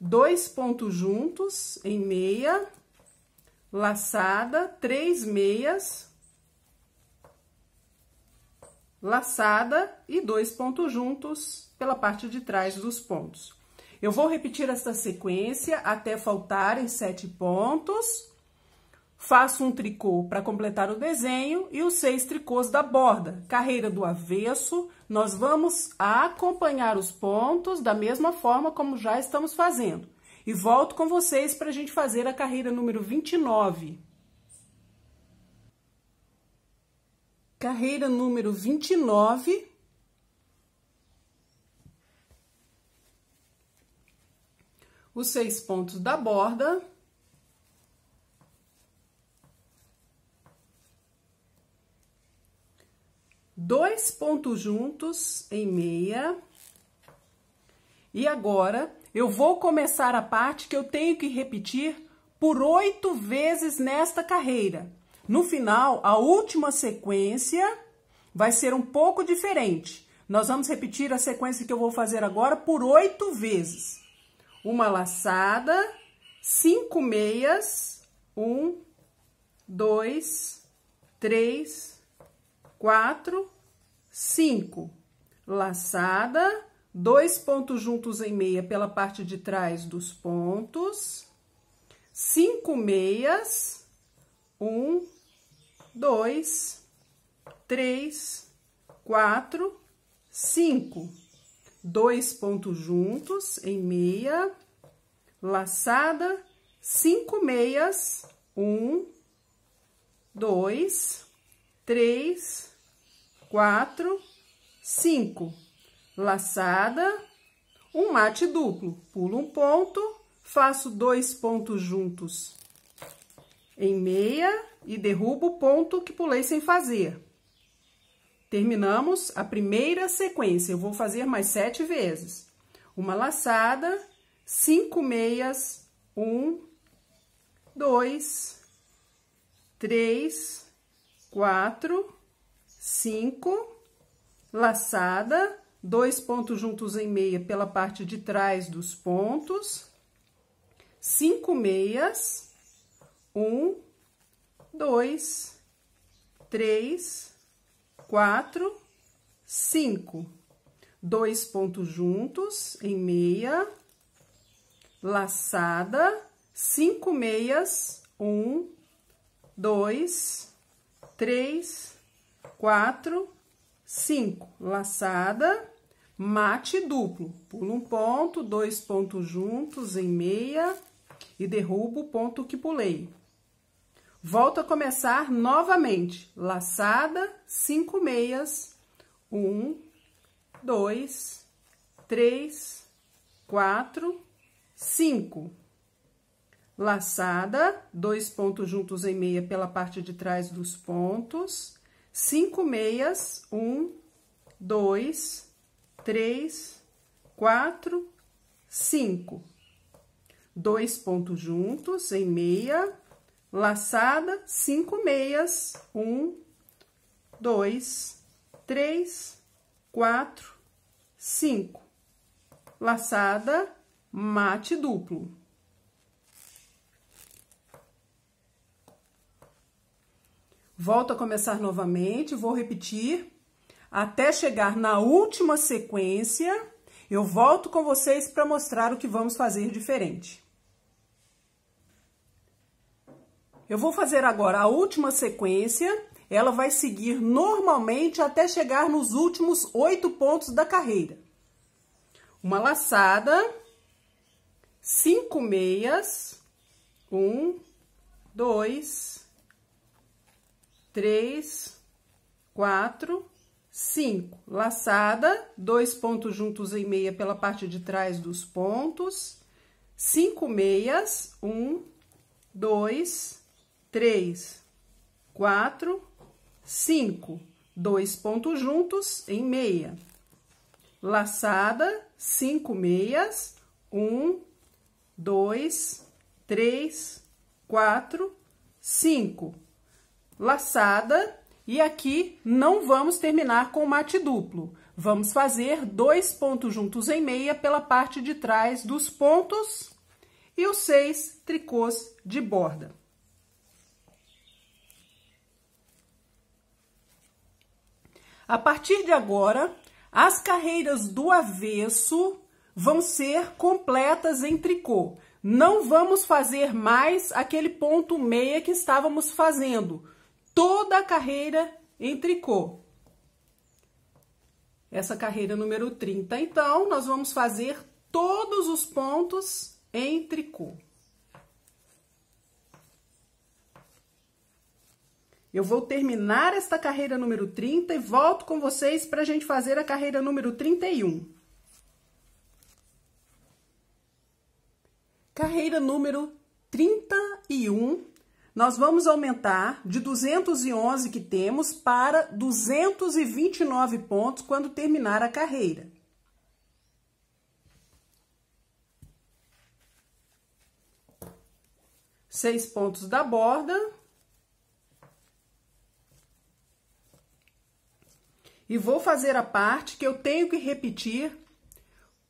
dois pontos juntos em meia, laçada, três meias, laçada e dois pontos juntos pela parte de trás dos pontos. Eu vou repetir esta sequência até faltarem sete pontos. Faço um tricô para completar o desenho e os seis tricôs da borda. Carreira do avesso, nós vamos acompanhar os pontos da mesma forma como já estamos fazendo. E volto com vocês para a gente fazer a carreira número 29. carreira número 29. Os seis pontos da borda. Dois pontos juntos em meia. E agora, eu vou começar a parte que eu tenho que repetir por oito vezes nesta carreira. No final, a última sequência vai ser um pouco diferente. Nós vamos repetir a sequência que eu vou fazer agora por oito vezes. Uma laçada, cinco meias, um, dois, três, quatro, cinco. Laçada, dois pontos juntos em meia pela parte de trás dos pontos, cinco meias, um, dois, três, quatro, cinco. Dois pontos juntos em meia, laçada, cinco meias, um, dois, três, quatro, cinco. Laçada, um mate duplo. Pulo um ponto, faço dois pontos juntos em meia e derrubo o ponto que pulei sem fazer. Terminamos a primeira sequência. Eu vou fazer mais sete vezes. Uma laçada, cinco meias, um, dois, três, quatro, cinco, laçada, dois pontos juntos em meia pela parte de trás dos pontos, cinco meias, um, dois, três, quatro, cinco. Dois pontos juntos em meia, laçada, cinco meias, um, dois, três, quatro, cinco. Laçada, mate duplo. Pulo um ponto, dois pontos juntos em meia e derrubo o ponto que pulei. Volto a começar novamente. Laçada, cinco meias. Um, dois, três, quatro, cinco. Laçada, dois pontos juntos em meia pela parte de trás dos pontos. Cinco meias, um, dois, três, quatro, cinco. Dois pontos juntos em meia, laçada, cinco meias, um, dois, três, quatro, cinco. Laçada, mate duplo. Volto a começar novamente, vou repetir até chegar na última sequência. Eu volto com vocês para mostrar o que vamos fazer diferente. Eu vou fazer agora a última sequência, ela vai seguir normalmente até chegar nos últimos oito pontos da carreira. Uma laçada, cinco meias, um, dois, três, quatro, cinco. Laçada, dois pontos juntos em meia pela parte de trás dos pontos, cinco meias, um, dois, três, quatro, cinco. Dois pontos juntos em meia. Laçada, cinco meias, um, dois, três, quatro, cinco. Laçada, e aqui não vamos terminar com mate duplo. Vamos fazer dois pontos juntos em meia pela parte de trás dos pontos e os seis tricôs de borda. A partir de agora, as carreiras do avesso vão ser completas em tricô. Não vamos fazer mais aquele ponto meia que estávamos fazendo. Toda a carreira em tricô. Essa carreira número 30, então, nós vamos fazer todos os pontos em tricô. Eu vou terminar esta carreira número 30 e volto com vocês para a gente fazer a carreira número 31. Carreira número 31, nós vamos aumentar de 211 que temos para 229 pontos quando terminar a carreira. Seis pontos da borda. e vou fazer a parte que eu tenho que repetir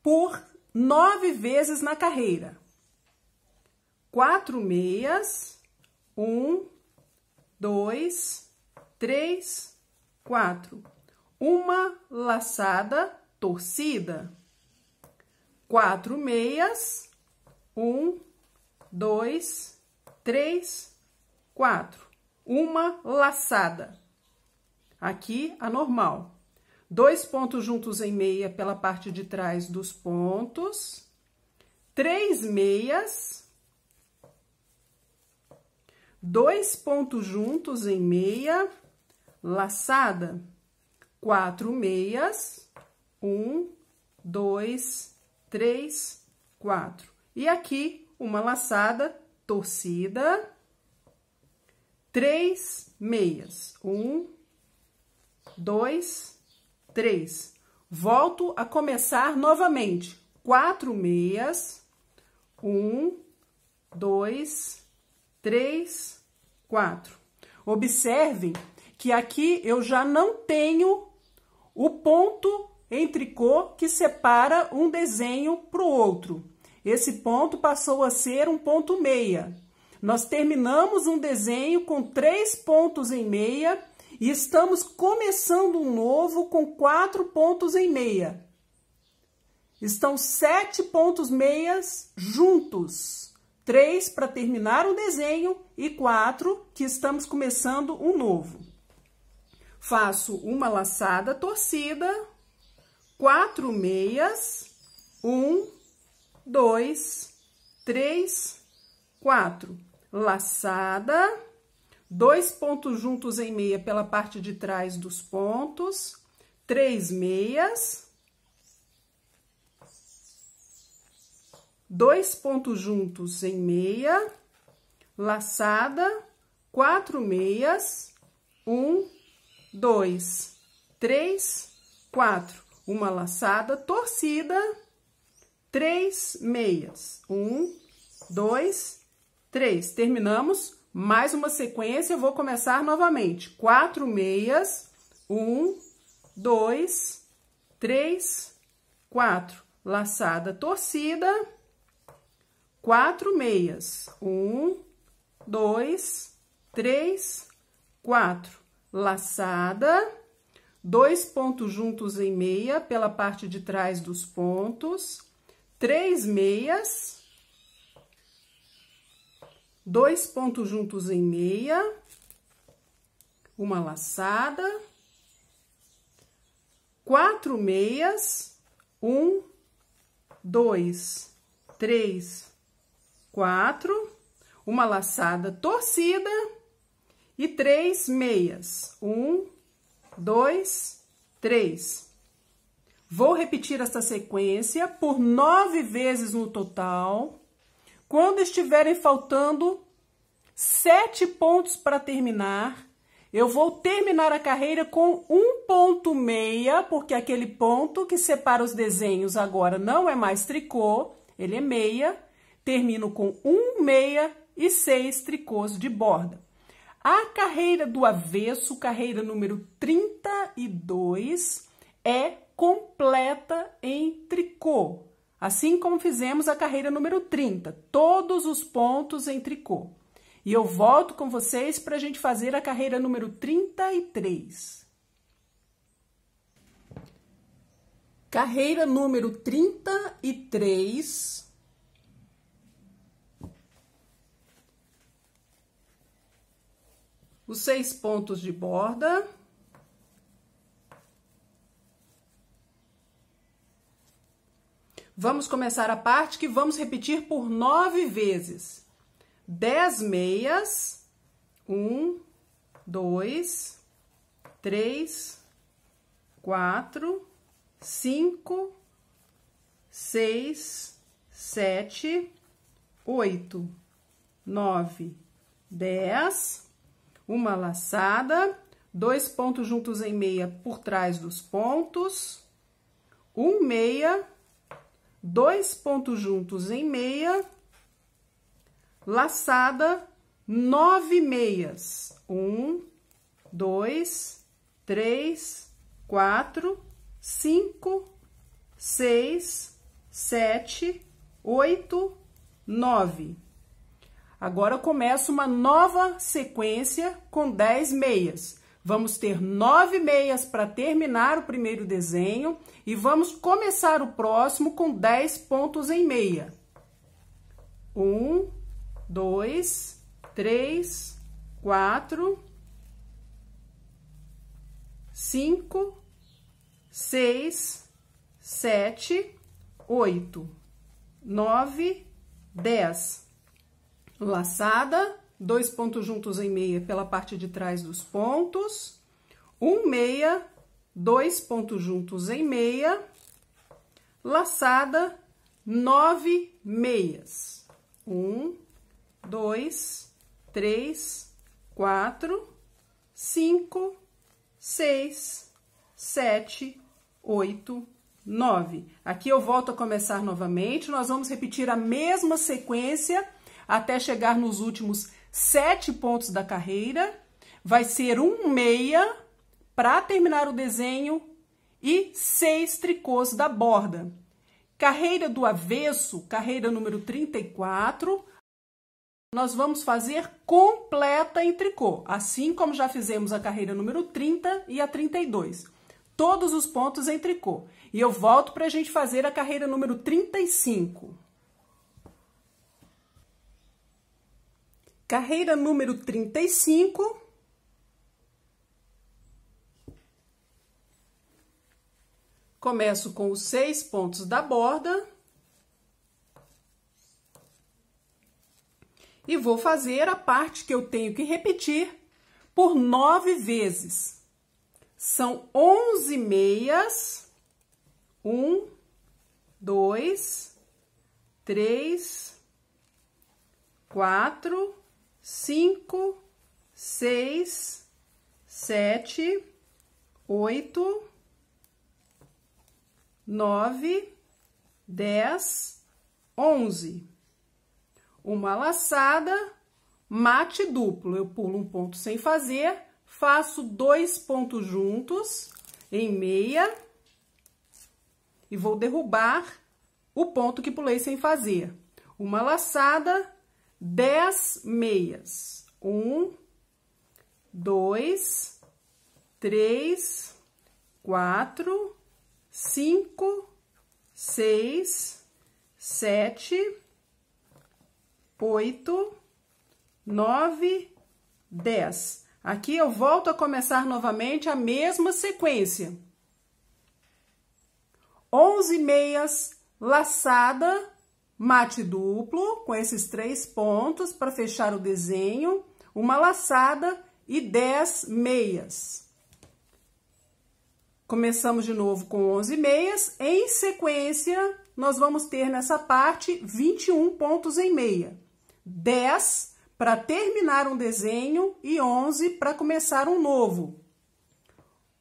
por nove vezes na carreira. Quatro meias, um, dois, três, quatro. Uma laçada torcida. Quatro meias, um, dois, três, quatro. Uma laçada. Aqui, a normal. Dois pontos juntos em meia pela parte de trás dos pontos. Três meias. Dois pontos juntos em meia, laçada. Quatro meias. Um, dois, três, quatro. E aqui, uma laçada torcida. Três meias. Um, dois, três. Volto a começar novamente. Quatro meias, um, dois, três, quatro. Observem que aqui eu já não tenho o ponto em tricô que separa um desenho para o outro. Esse ponto passou a ser um ponto meia. Nós terminamos um desenho com três pontos em meia e estamos começando um novo com quatro pontos em meia. Estão sete pontos meias juntos. Três para terminar o desenho e quatro que estamos começando um novo. Faço uma laçada torcida, quatro meias, um, dois, três, quatro. Laçada dois pontos juntos em meia pela parte de trás dos pontos, três meias, dois pontos juntos em meia, laçada, quatro meias, um, dois, três, quatro. Uma laçada torcida, três meias. Um, dois, três. Terminamos mais uma sequência, eu vou começar novamente. Quatro meias, um, dois, três, quatro. Laçada torcida, quatro meias. Um, dois, três, quatro. Laçada, dois pontos juntos em meia pela parte de trás dos pontos, três meias, dois pontos juntos em meia, uma laçada, quatro meias, um, dois, três, quatro, uma laçada torcida e três meias. Um, dois, três. Vou repetir essa sequência por nove vezes no total. Quando estiverem faltando sete pontos para terminar, eu vou terminar a carreira com um ponto meia, porque aquele ponto que separa os desenhos agora não é mais tricô, ele é meia. Termino com um meia e seis tricôs de borda. A carreira do avesso, carreira número 32, é completa em tricô, assim como fizemos a carreira número 30, todos os pontos em tricô. E eu volto com vocês para a gente fazer a carreira número 33. Carreira número 33 os seis pontos de borda. Vamos começar a parte que vamos repetir por nove vezes. Dez meias, um, dois, três, quatro, cinco, seis, sete, oito, nove, dez uma laçada, dois pontos juntos em meia por trás dos pontos, um meia, dois pontos juntos em meia, laçada, nove meias, um, dois, três, quatro, cinco, seis, sete, oito, nove. Agora eu começo uma nova sequência com 10 meias. Vamos ter nove meias para terminar o primeiro desenho e vamos começar o próximo com 10 pontos em meia. Um, dois, três, quatro, cinco, seis, sete, oito, nove, dez laçada, dois pontos juntos em meia pela parte de trás dos pontos, um meia, dois pontos juntos em meia, laçada, nove meias. Um, dois, três, quatro, cinco, seis, sete, oito, nove. Aqui eu volto a começar novamente, nós vamos repetir a mesma sequência até chegar nos últimos sete pontos da carreira. Vai ser um meia para terminar o desenho e seis tricôs da borda. Carreira do avesso, carreira número 34, nós vamos fazer completa em tricô, assim como já fizemos a carreira número 30 e a 32. Todos os pontos em tricô. E eu volto para a gente fazer a carreira número 35. Carreira número 35. Começo com os seis pontos da borda. E vou fazer a parte que eu tenho que repetir por nove vezes. São onze meias. Um, dois, três, quatro, cinco, seis, sete, oito, nove, dez, onze. Uma laçada, mate duplo. Eu pulo um ponto sem fazer, faço dois pontos juntos em meia e vou derrubar o ponto que pulei sem fazer. Uma laçada, dez meias. Um, dois, três, quatro, cinco, seis, sete, oito, nove, dez. Aqui eu volto a começar novamente a mesma sequência. Onze meias, laçada, mate duplo, com esses três pontos para fechar o desenho, uma laçada e dez meias. Começamos de novo com 11 meias, em sequência, nós vamos ter nessa parte 21 pontos em meia. 10 para terminar um desenho e 11 para começar um novo.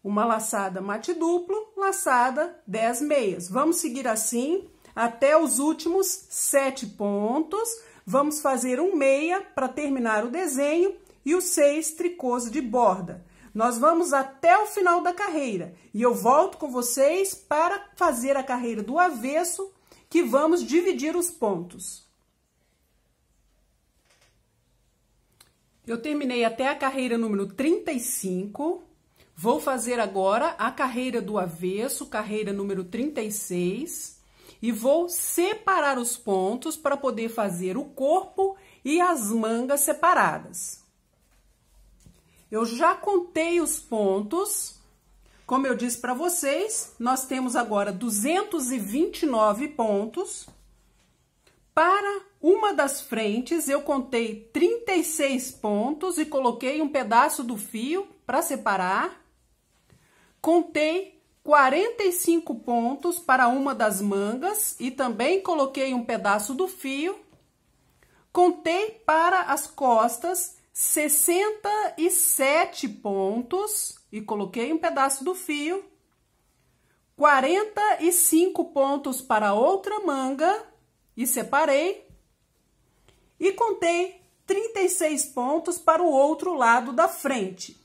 Uma laçada mate duplo, laçada 10 meias. Vamos seguir assim até os últimos 7 pontos. Vamos fazer um meia para terminar o desenho e os seis tricôs de borda. Nós vamos até o final da carreira e eu volto com vocês para fazer a carreira do avesso, que vamos dividir os pontos. Eu terminei até a carreira número 35. Vou fazer agora a carreira do avesso, carreira número 36, e vou separar os pontos para poder fazer o corpo e as mangas separadas. Eu já contei os pontos. Como eu disse para vocês, nós temos agora 229 pontos. Para uma das frentes, eu contei 36 pontos e coloquei um pedaço do fio para separar. Contei 45 pontos para uma das mangas e também coloquei um pedaço do fio. Contei para as costas 67 pontos e coloquei um pedaço do fio. 45 pontos para outra manga e separei. E contei 36 pontos para o outro lado da frente.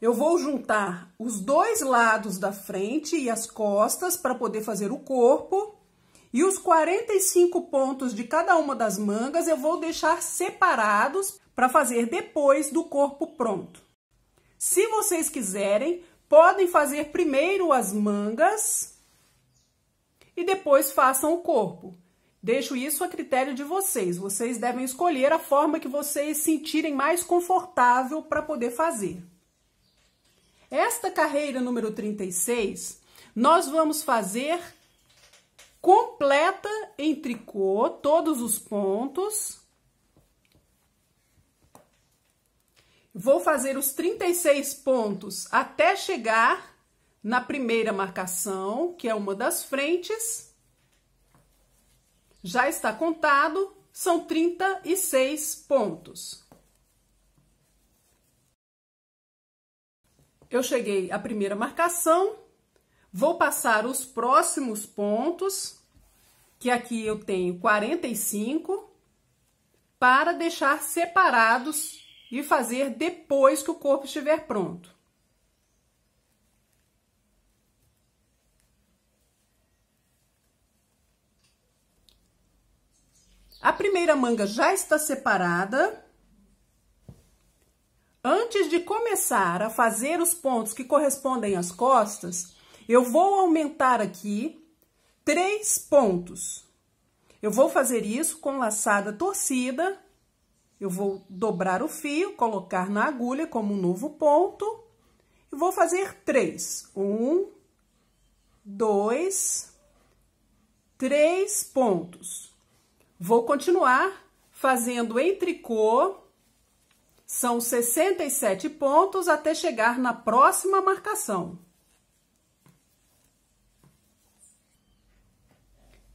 Eu vou juntar os dois lados da frente e as costas para poder fazer o corpo e os 45 pontos de cada uma das mangas eu vou deixar separados para fazer depois do corpo pronto. Se vocês quiserem, podem fazer primeiro as mangas e depois façam o corpo. Deixo isso a critério de vocês. Vocês devem escolher a forma que vocês sentirem mais confortável para poder fazer. Esta carreira número 36, nós vamos fazer completa em tricô todos os pontos. Vou fazer os 36 pontos até chegar na primeira marcação, que é uma das frentes. Já está contado, são 36 pontos. Eu cheguei à primeira marcação, Vou passar os próximos pontos, que aqui eu tenho 45, para deixar separados e fazer depois que o corpo estiver pronto. A primeira manga já está separada. Antes de começar a fazer os pontos que correspondem às costas, eu vou aumentar aqui três pontos. Eu vou fazer isso com laçada torcida. Eu vou dobrar o fio, colocar na agulha como um novo ponto. E vou fazer três. Um, dois, três pontos. Vou continuar fazendo em tricô. São 67 pontos até chegar na próxima marcação.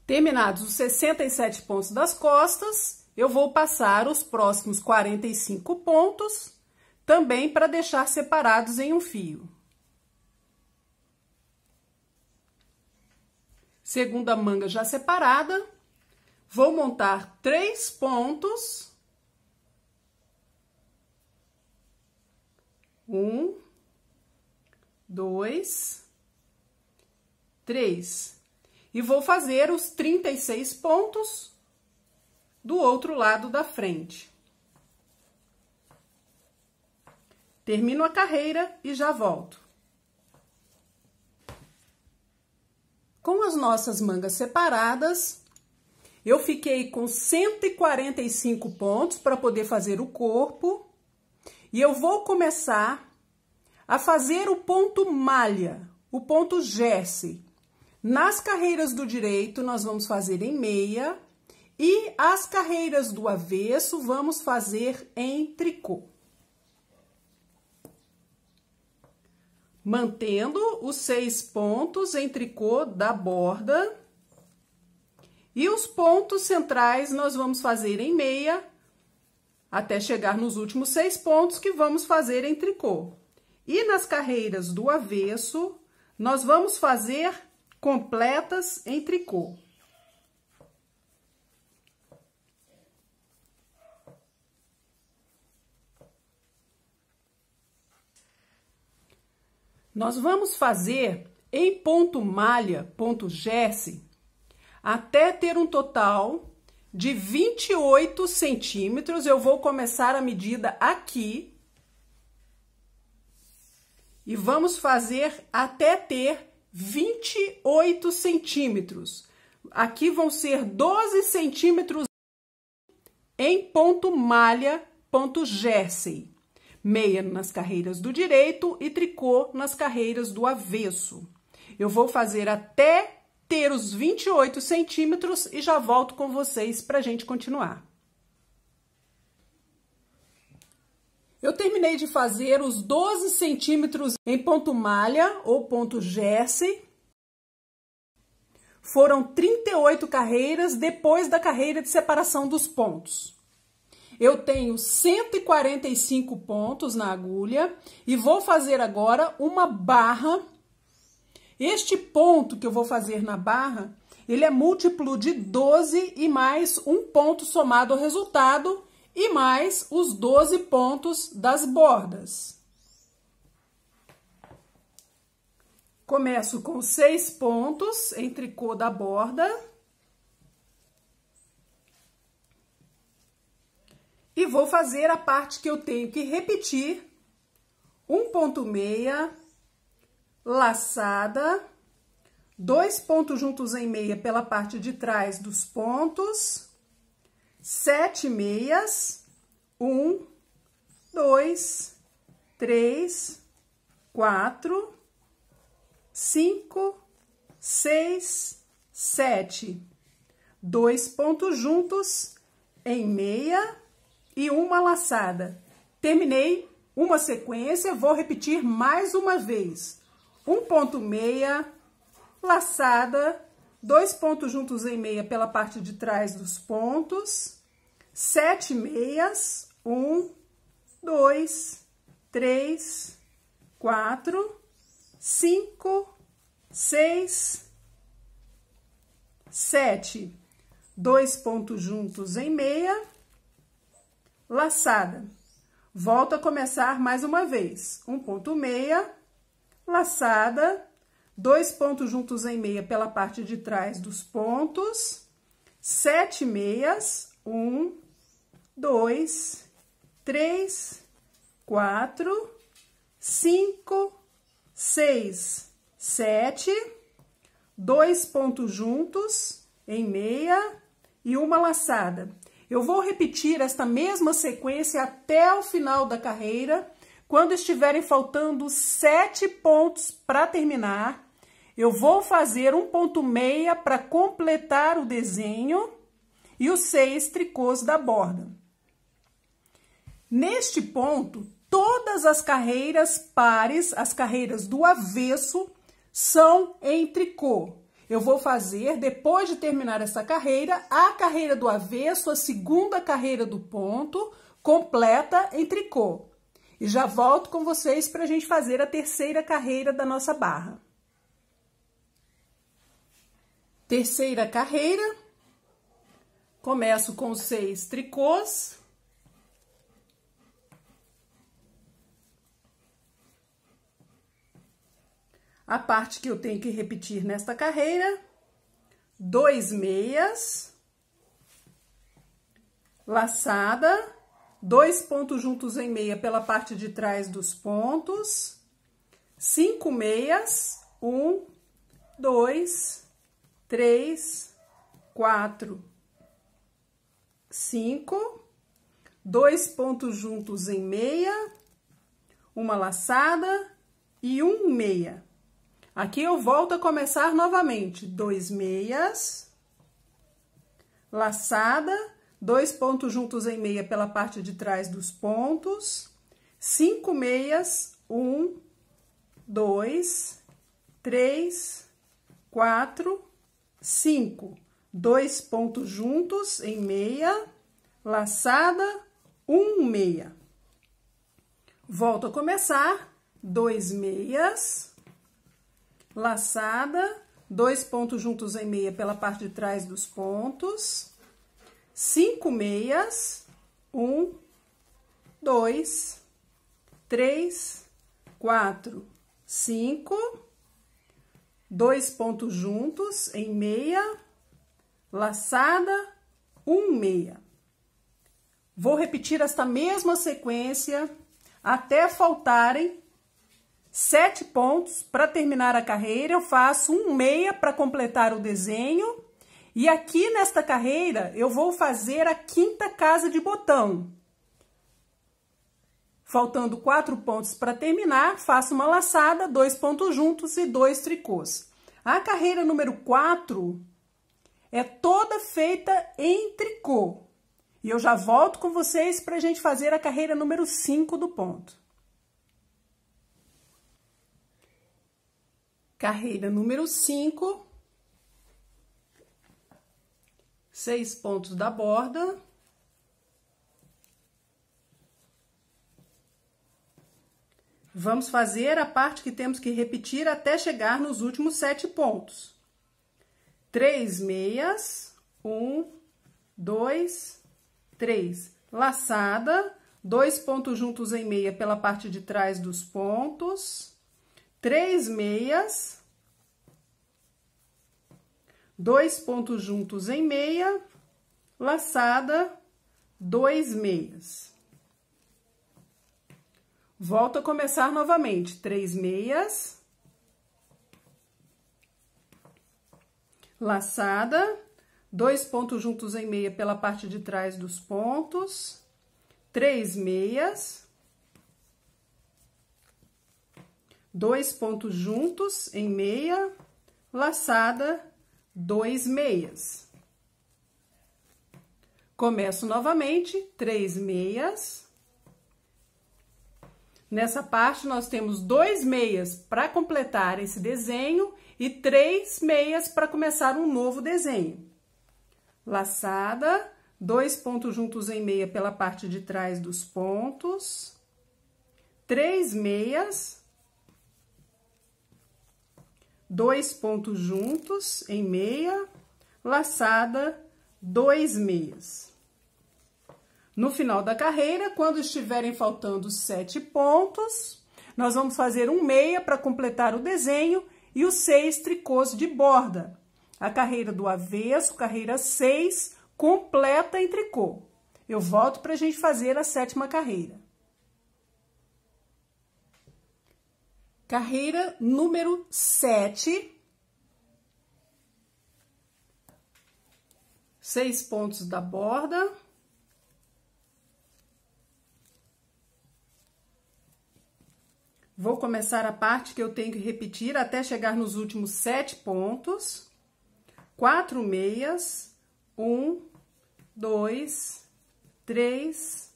Terminados os 67 pontos das costas, eu vou passar os próximos 45 pontos, também para deixar separados em um fio. Segunda manga já separada, vou montar três pontos. Um, dois, três. E vou fazer os 36 pontos do outro lado da frente. Termino a carreira e já volto. Com as nossas mangas separadas, eu fiquei com 145 pontos para poder fazer o corpo. E eu vou começar a fazer o ponto malha, o ponto Jesse. Nas carreiras do direito, nós vamos fazer em meia e as carreiras do avesso vamos fazer em tricô. Mantendo os seis pontos em tricô da borda. E os pontos centrais nós vamos fazer em meia, até chegar nos últimos seis pontos que vamos fazer em tricô. E nas carreiras do avesso, nós vamos fazer completas em tricô. Nós vamos fazer em ponto malha, ponto Jesse, até ter um total de 28 centímetros. Eu vou começar a medida aqui. E vamos fazer até ter 28 centímetros. Aqui vão ser 12 centímetros em ponto malha, ponto Jersey meia nas carreiras do direito e tricô nas carreiras do avesso. Eu vou fazer até ter os 28 centímetros e já volto com vocês para a gente continuar. Eu terminei de fazer os 12 centímetros em ponto malha ou ponto Jersey. Foram 38 carreiras depois da carreira de separação dos pontos. Eu tenho 145 pontos na agulha e vou fazer agora uma barra. Este ponto que eu vou fazer na barra, ele é múltiplo de 12 e mais um ponto somado ao resultado e mais os 12 pontos das bordas. Começo com seis pontos em tricô da borda. E vou fazer a parte que eu tenho que repetir, um ponto meia, laçada, dois pontos juntos em meia pela parte de trás dos pontos, sete meias, um, dois, três, quatro, cinco, seis, sete, dois pontos juntos em meia, e uma laçada. Terminei uma sequência, vou repetir mais uma vez. Um ponto meia, laçada, dois pontos juntos em meia pela parte de trás dos pontos, sete meias, um, dois, três, quatro, cinco, seis, sete, dois pontos juntos em meia, laçada. Volto a começar mais uma vez. Um ponto meia, laçada, dois pontos juntos em meia pela parte de trás dos pontos, sete meias, um, dois, três, quatro, cinco, seis, sete, dois pontos juntos em meia e uma laçada. Eu vou repetir esta mesma sequência até o final da carreira. Quando estiverem faltando sete pontos para terminar, eu vou fazer um ponto meia para completar o desenho e os seis tricôs da borda. Neste ponto, todas as carreiras pares, as carreiras do avesso, são em tricô. eu vou fazer, depois de terminar essa carreira, a carreira do avesso, a segunda carreira do ponto, completa em tricô. E já volto com vocês para a gente fazer a terceira carreira da nossa barra. Terceira carreira, começo com seis tricôs. A parte que eu tenho que repetir nesta carreira, dois meias, laçada, dois pontos juntos em meia pela parte de trás dos pontos, cinco meias, um, dois, três, quatro, cinco, dois pontos juntos em meia, uma laçada e um meia. Aqui eu volto a começar novamente, dois meias, laçada, dois pontos juntos em meia pela parte de trás dos pontos, cinco meias, um, dois, três, quatro, cinco, dois pontos juntos em meia, laçada, um meia. Volto a começar, dois meias, laçada, dois pontos juntos em meia pela parte de trás dos pontos, cinco meias, um, dois, três, quatro, cinco, dois pontos juntos em meia, laçada, um meia. Vou repetir esta mesma sequência até faltarem sete pontos. Para terminar a carreira, eu faço um meia para completar o desenho. E aqui nesta carreira, eu vou fazer a quinta casa de botão. Faltando quatro pontos para terminar, faço uma laçada, dois pontos juntos e dois tricôs. A carreira número 4 é toda feita em tricô. E eu já volto com vocês para a gente fazer a carreira número 5 do ponto. Carreira número 5. Seis pontos da borda. Vamos fazer a parte que temos que repetir até chegar nos últimos sete pontos. Três meias, um, dois, três. Laçada, dois pontos juntos em meia pela parte de trás dos pontos. Três meias, dois pontos juntos em meia, laçada, dois meias. Volto a começar novamente, três meias, laçada, dois pontos juntos em meia pela parte de trás dos pontos, três meias, dois pontos juntos em meia, laçada, dois meias. Começo novamente, três meias, Nessa parte, nós temos dois meias para completar esse desenho e três meias para começar um novo desenho. Laçada, dois pontos juntos em meia pela parte de trás dos pontos, três meias, dois pontos juntos em meia, laçada, dois meias. No final da carreira, quando estiverem faltando sete pontos, nós vamos fazer um meia para completar o desenho e os seis tricôs de borda. A carreira do avesso, carreira 6, completa em tricô. Eu volto para a gente fazer a sétima carreira. Carreira número 7. Seis pontos da borda. Vou começar a parte que eu tenho que repetir até chegar nos últimos sete pontos. Quatro meias, um, dois, três,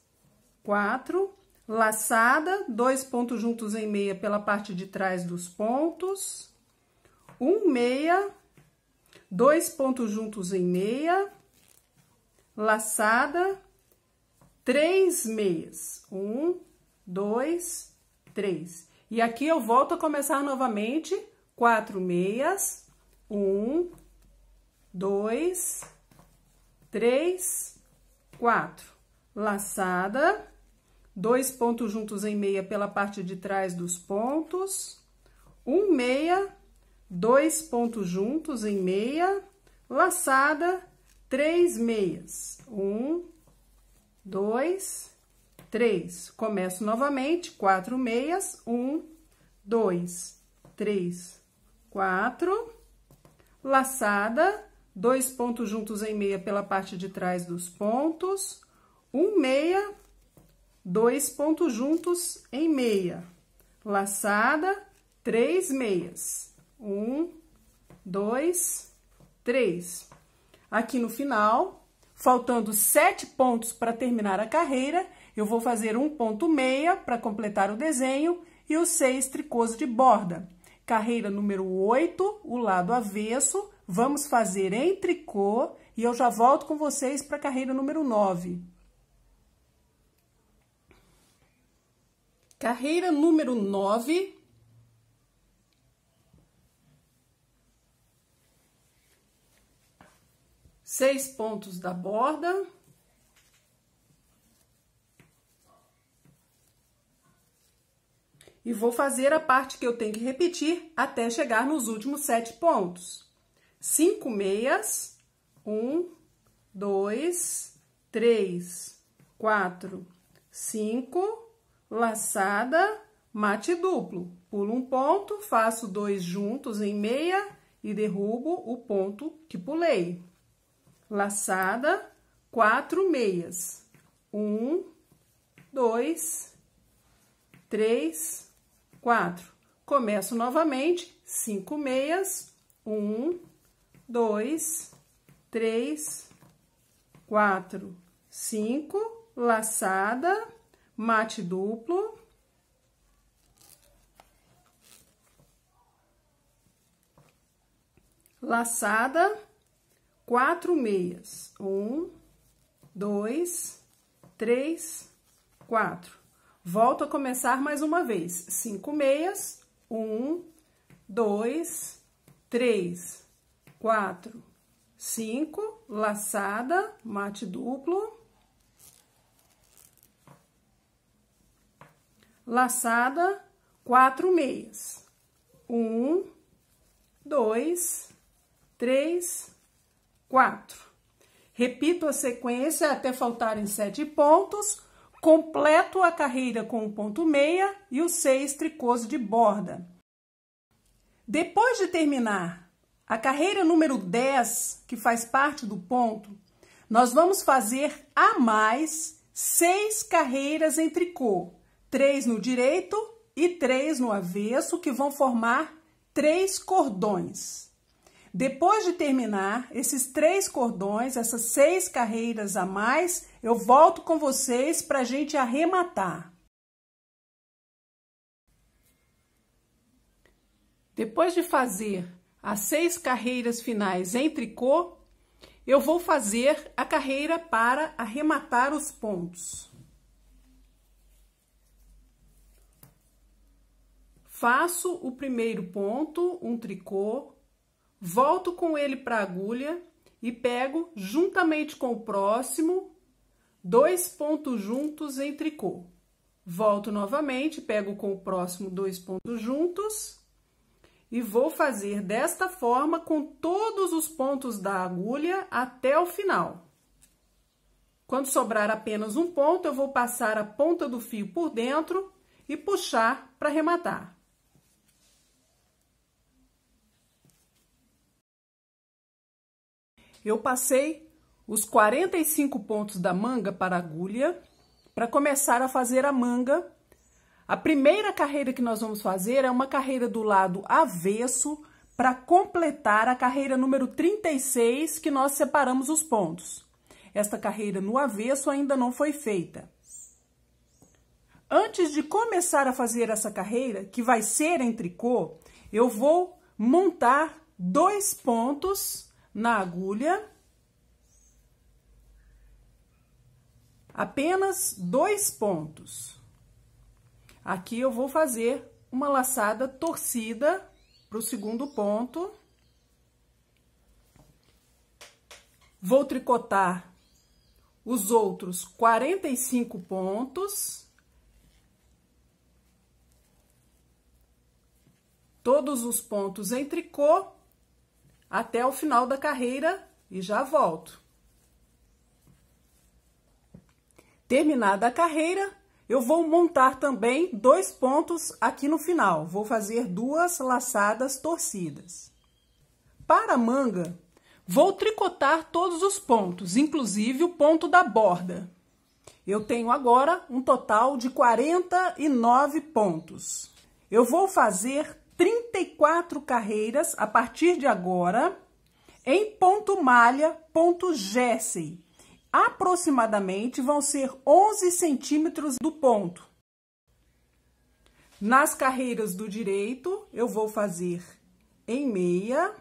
quatro. Laçada, dois pontos juntos em meia pela parte de trás dos pontos. Um meia, dois pontos juntos em meia, laçada, três meias. Um, dois, três. E aqui eu volto a começar novamente, quatro meias, um, dois, três, quatro. Laçada, dois pontos juntos em meia pela parte de trás dos pontos, um meia, dois pontos juntos em meia, laçada, três meias. Um, dois, três. Começo novamente, quatro meias, um, dois, três, quatro. Laçada, dois pontos juntos em meia pela parte de trás dos pontos, um meia, dois pontos juntos em meia. Laçada, três meias. Um, dois, três. Aqui no final, faltando sete pontos para terminar a carreira, eu vou fazer um ponto meia para completar o desenho e os seis tricôs de borda. Carreira número 8, o lado avesso, vamos fazer em tricô e eu já volto com vocês para a carreira número 9. Carreira número 9, seis pontos da borda. E vou fazer a parte que eu tenho que repetir até chegar nos últimos sete pontos. Cinco meias, um, dois, três, quatro, cinco, laçada, mate duplo. Pulo um ponto, faço dois juntos em meia e derrubo o ponto que pulei laçada, quatro meias. Um, dois, três, quatro. Começo novamente, cinco meias. Um, dois, três, quatro, cinco. Laçada, mate duplo. Laçada quatro meias. Um, dois, três, quatro. Volto a começar mais uma vez. Cinco meias. Um, dois, três, quatro, cinco. Laçada, mate duplo. Laçada, quatro meias. Um, dois, três, quatro. Repito a sequência até faltarem sete pontos, completo a carreira com o ponto meia e os seis tricôs de borda. Depois de terminar a carreira número 10, que faz parte do ponto, nós vamos fazer a mais seis carreiras em tricô, três no direito e três no avesso, que vão formar três cordões. Depois de terminar esses três cordões, essas seis carreiras a mais, eu volto com vocês para a gente arrematar. Depois de fazer as seis carreiras finais em tricô, eu vou fazer a carreira para arrematar os pontos. Faço o primeiro ponto, um tricô, volto com ele para a agulha e pego juntamente com o próximo dois pontos juntos em tricô. Volto novamente, pego com o próximo dois pontos juntos e vou fazer desta forma com todos os pontos da agulha até o final. Quando sobrar apenas um ponto, eu vou passar a ponta do fio por dentro e puxar para arrematar. Eu passei os 45 pontos da manga para a agulha para começar a fazer a manga. A primeira carreira que nós vamos fazer é uma carreira do lado avesso para completar a carreira número 36 que nós separamos os pontos. Esta carreira no avesso ainda não foi feita. Antes de começar a fazer essa carreira, que vai ser em tricô, eu vou montar dois pontos na agulha. Apenas dois pontos. Aqui eu vou fazer uma laçada torcida para o segundo ponto. Vou tricotar os outros 45 pontos. Todos os pontos em tricô até o final da carreira e já volto. Terminada a carreira, eu vou montar também dois pontos aqui no final. Vou fazer duas laçadas torcidas. Para a manga, vou tricotar todos os pontos, inclusive o ponto da borda. Eu tenho agora um total de 49 pontos. Eu vou fazer 34 carreiras a partir de agora em ponto malha, ponto Jersey aproximadamente vão ser 11 centímetros do ponto. Nas carreiras do direito, eu vou fazer em meia.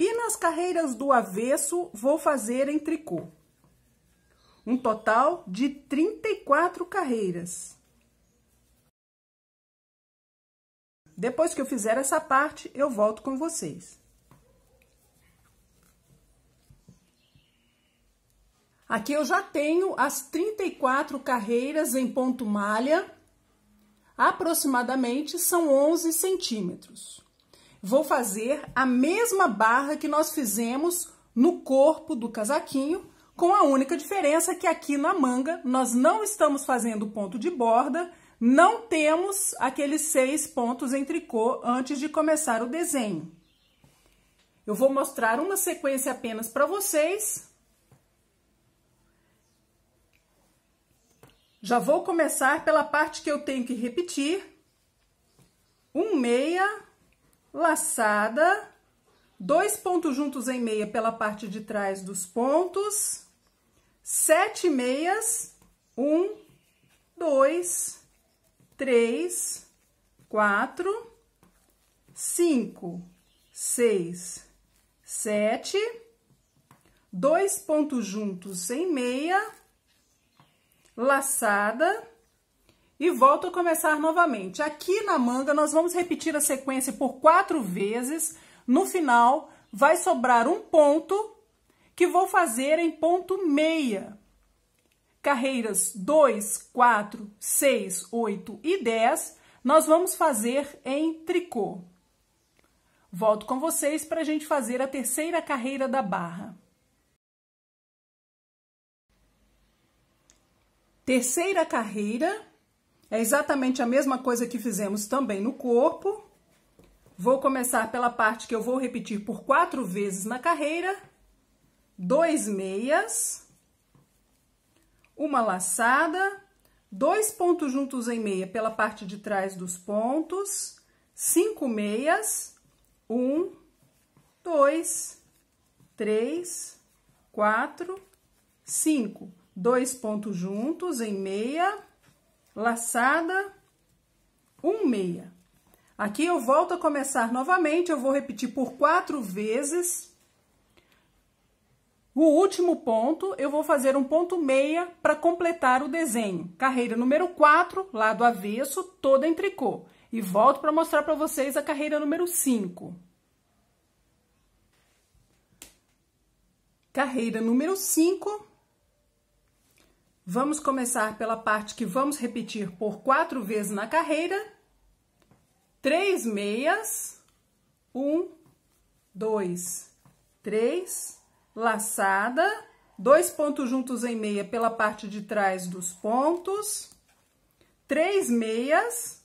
E nas carreiras do avesso, vou fazer em tricô um total de 34 carreiras. Depois que eu fizer essa parte, eu volto com vocês. Aqui eu já tenho as 34 carreiras em ponto malha, aproximadamente são 11 centímetros. Vou fazer a mesma barra que nós fizemos no corpo do casaquinho, com a única diferença que aqui na manga nós não estamos fazendo ponto de borda, não temos aqueles seis pontos em tricô antes de começar o desenho. Eu vou mostrar uma sequência apenas para vocês. Já vou começar pela parte que eu tenho que repetir. Um meia, laçada, dois pontos juntos em meia pela parte de trás dos pontos, sete meias, um, dois, três, quatro, cinco, seis, sete, dois pontos juntos em meia, laçada e volto a começar novamente. Aqui na manga, nós vamos repetir a sequência por quatro vezes. No final, vai sobrar um ponto que vou fazer em ponto meia. Carreiras 2, 4, 6, 8 e 10, nós vamos fazer em tricô. Volto com vocês para a gente fazer a terceira carreira da barra. Terceira carreira, é exatamente a mesma coisa que fizemos também no corpo. Vou começar pela parte que eu vou repetir por quatro vezes na carreira. Dois meias, uma laçada, dois pontos juntos em meia pela parte de trás dos pontos, cinco meias, um, dois, três, quatro, cinco, dois pontos juntos em meia, laçada, um meia. Aqui eu volto a começar novamente, eu vou repetir por quatro vezes o último ponto, eu vou fazer um ponto meia para completar o desenho. Carreira número 4, lado avesso, toda em tricô. E volto para mostrar para vocês a carreira número 5. Carreira número 5. Vamos começar pela parte que vamos repetir por quatro vezes na carreira. Três meias. Um, dois, três, laçada, dois pontos juntos em meia pela parte de trás dos pontos, três meias,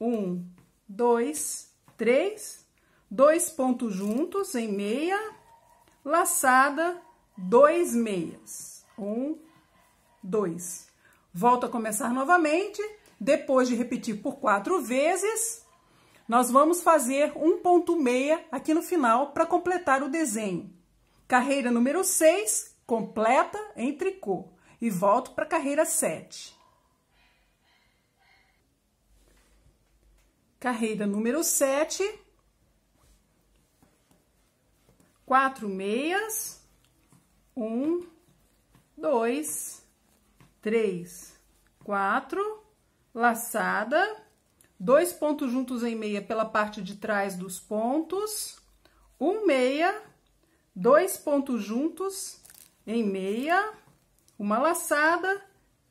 um, dois, três, dois pontos juntos em meia, laçada, dois meias, um, dois. Volto a começar novamente, depois de repetir por quatro vezes, nós vamos fazer um ponto meia aqui no final para completar o desenho. Carreira número 6, completa em tricô. E volto para a carreira 7. Carreira número 7. Quatro meias. Um, dois, três, quatro. Laçada. Dois pontos juntos em meia pela parte de trás dos pontos. Um meia dois pontos juntos em meia, uma laçada,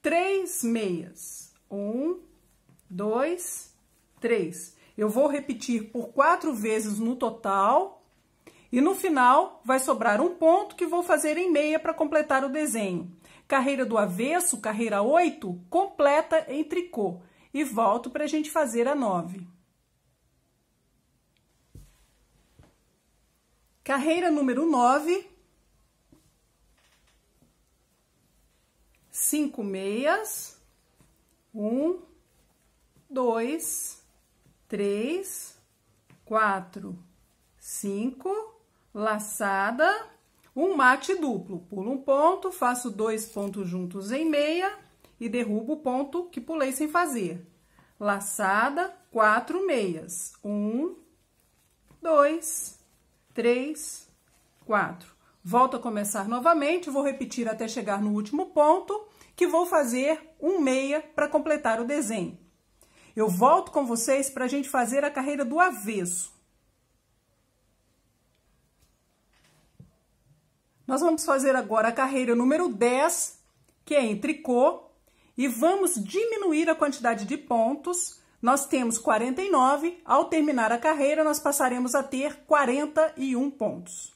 três meias. Um, dois, três. Eu vou repetir por quatro vezes no total e no final vai sobrar um ponto que vou fazer em meia para completar o desenho. Carreira do avesso, carreira 8, completa em tricô. E volto para a gente fazer a 9. Carreira número 9. Cinco meias. Um, dois, três, quatro, cinco. Laçada. Um mate duplo. Pulo um ponto, faço dois pontos juntos em meia e derrubo o ponto que pulei sem fazer. Laçada, quatro meias. Um, dois, três, quatro. Volto a começar novamente, vou repetir até chegar no último ponto, que vou fazer um meia para completar o desenho. Eu volto com vocês para a gente fazer a carreira do avesso. Nós vamos fazer agora a carreira número 10, que é em tricô, e vamos diminuir a quantidade de pontos nós temos 49, ao terminar a carreira, nós passaremos a ter 41 pontos.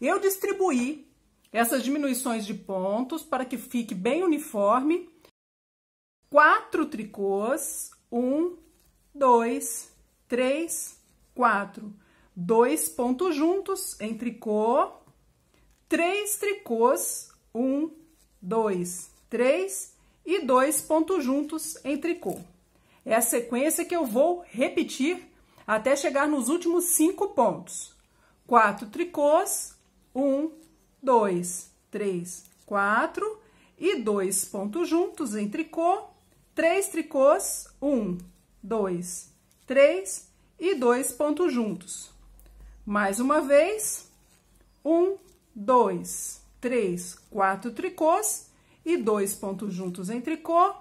Eu distribuí essas diminuições de pontos para que fique bem uniforme. Quatro tricôs, um, dois, três, quatro. Dois pontos juntos em tricô, três tricôs, um, dois, três e dois pontos juntos em tricô. É a sequência que eu vou repetir até chegar nos últimos cinco pontos. Quatro tricôs, um, dois, três, quatro e dois pontos juntos em tricô, três tricôs, um, dois, três e dois pontos juntos. Mais uma vez, um, dois, três, quatro tricôs e dois pontos juntos em tricô,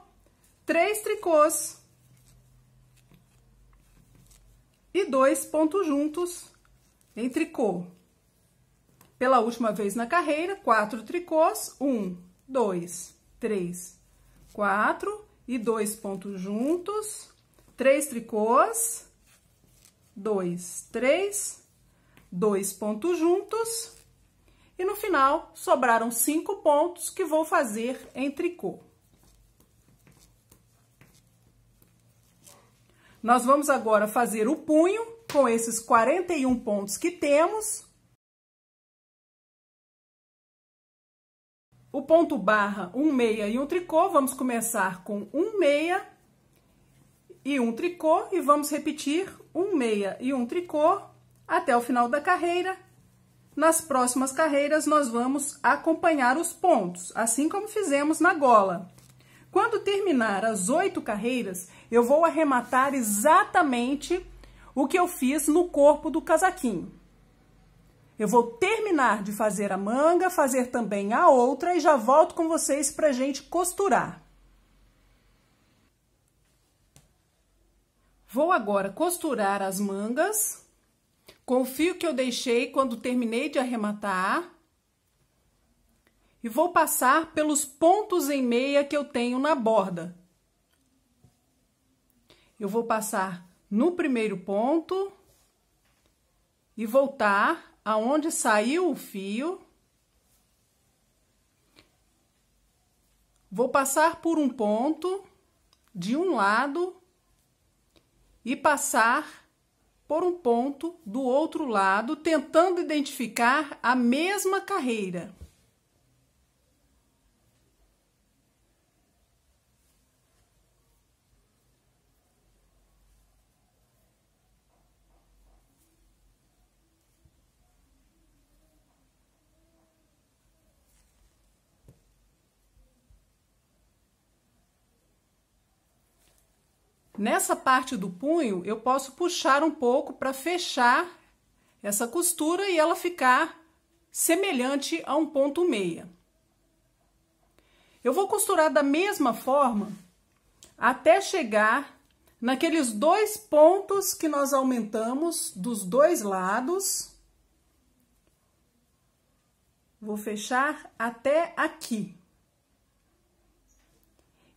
três tricôs, e dois pontos juntos em tricô. Pela última vez na carreira, quatro tricôs, um, dois, três, quatro e dois pontos juntos, três tricôs, dois, três, dois pontos juntos e no final sobraram cinco pontos que vou fazer em tricô. Nós vamos agora fazer o punho com esses 41 pontos que temos. O ponto barra, um meia e um tricô, vamos começar com um meia e um tricô e vamos repetir um meia e um tricô até o final da carreira. Nas próximas carreiras, nós vamos acompanhar os pontos, assim como fizemos na gola. Quando terminar as oito carreiras, eu vou arrematar exatamente o que eu fiz no corpo do casaquinho. Eu vou terminar de fazer a manga, fazer também a outra e já volto com vocês para gente costurar. Vou agora costurar as mangas com o fio que eu deixei quando terminei de arrematar. E vou passar pelos pontos em meia que eu tenho na borda eu vou passar no primeiro ponto e voltar aonde saiu o fio. Vou passar por um ponto de um lado e passar por um ponto do outro lado, tentando identificar a mesma carreira. Nessa parte do punho, eu posso puxar um pouco para fechar essa costura e ela ficar semelhante a um ponto meia. Eu vou costurar da mesma forma até chegar naqueles dois pontos que nós aumentamos dos dois lados. Vou fechar até aqui.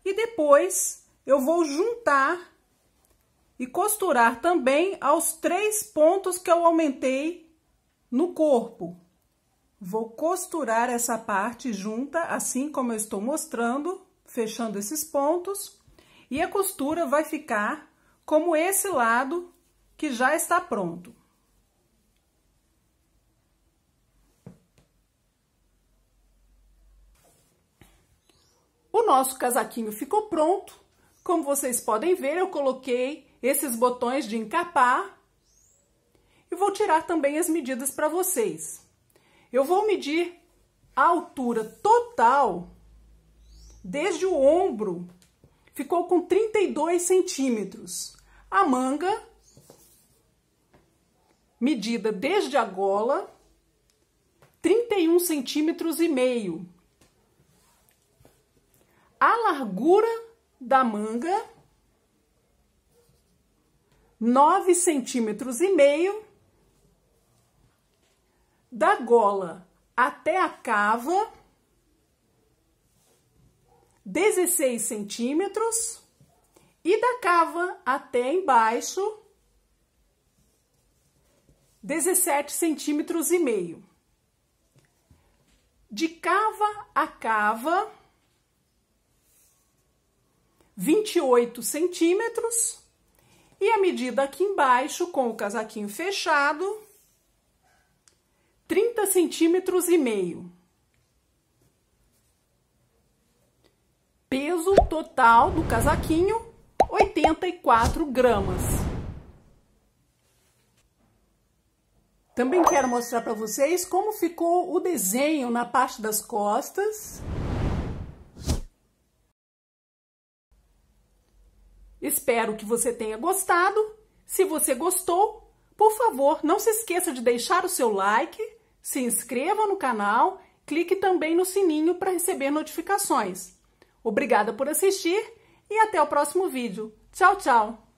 E depois eu vou juntar e costurar também aos três pontos que eu aumentei no corpo. Vou costurar essa parte junta, assim como eu estou mostrando, fechando esses pontos. E a costura vai ficar como esse lado que já está pronto. O nosso casaquinho ficou pronto. Como vocês podem ver, eu coloquei esses botões de encapar e vou tirar também as medidas para vocês. Eu vou medir a altura total desde o ombro, ficou com 32 centímetros. A manga, medida desde a gola, 31 centímetros e meio. A largura da manga, 9 centímetros e meio da gola até a cava, 16 centímetros, e da cava até embaixo, 17 centímetros e meio. De cava a cava, 28 centímetros, e a medida aqui embaixo, com o casaquinho fechado, 30 centímetros e meio. Peso total do casaquinho, 84 gramas. Também quero mostrar para vocês como ficou o desenho na parte das costas. Espero que você tenha gostado. Se você gostou, por favor, não se esqueça de deixar o seu like se inscreva no canal, clique também no sininho para receber notificações. Obrigada por assistir e até o próximo vídeo. Tchau, tchau!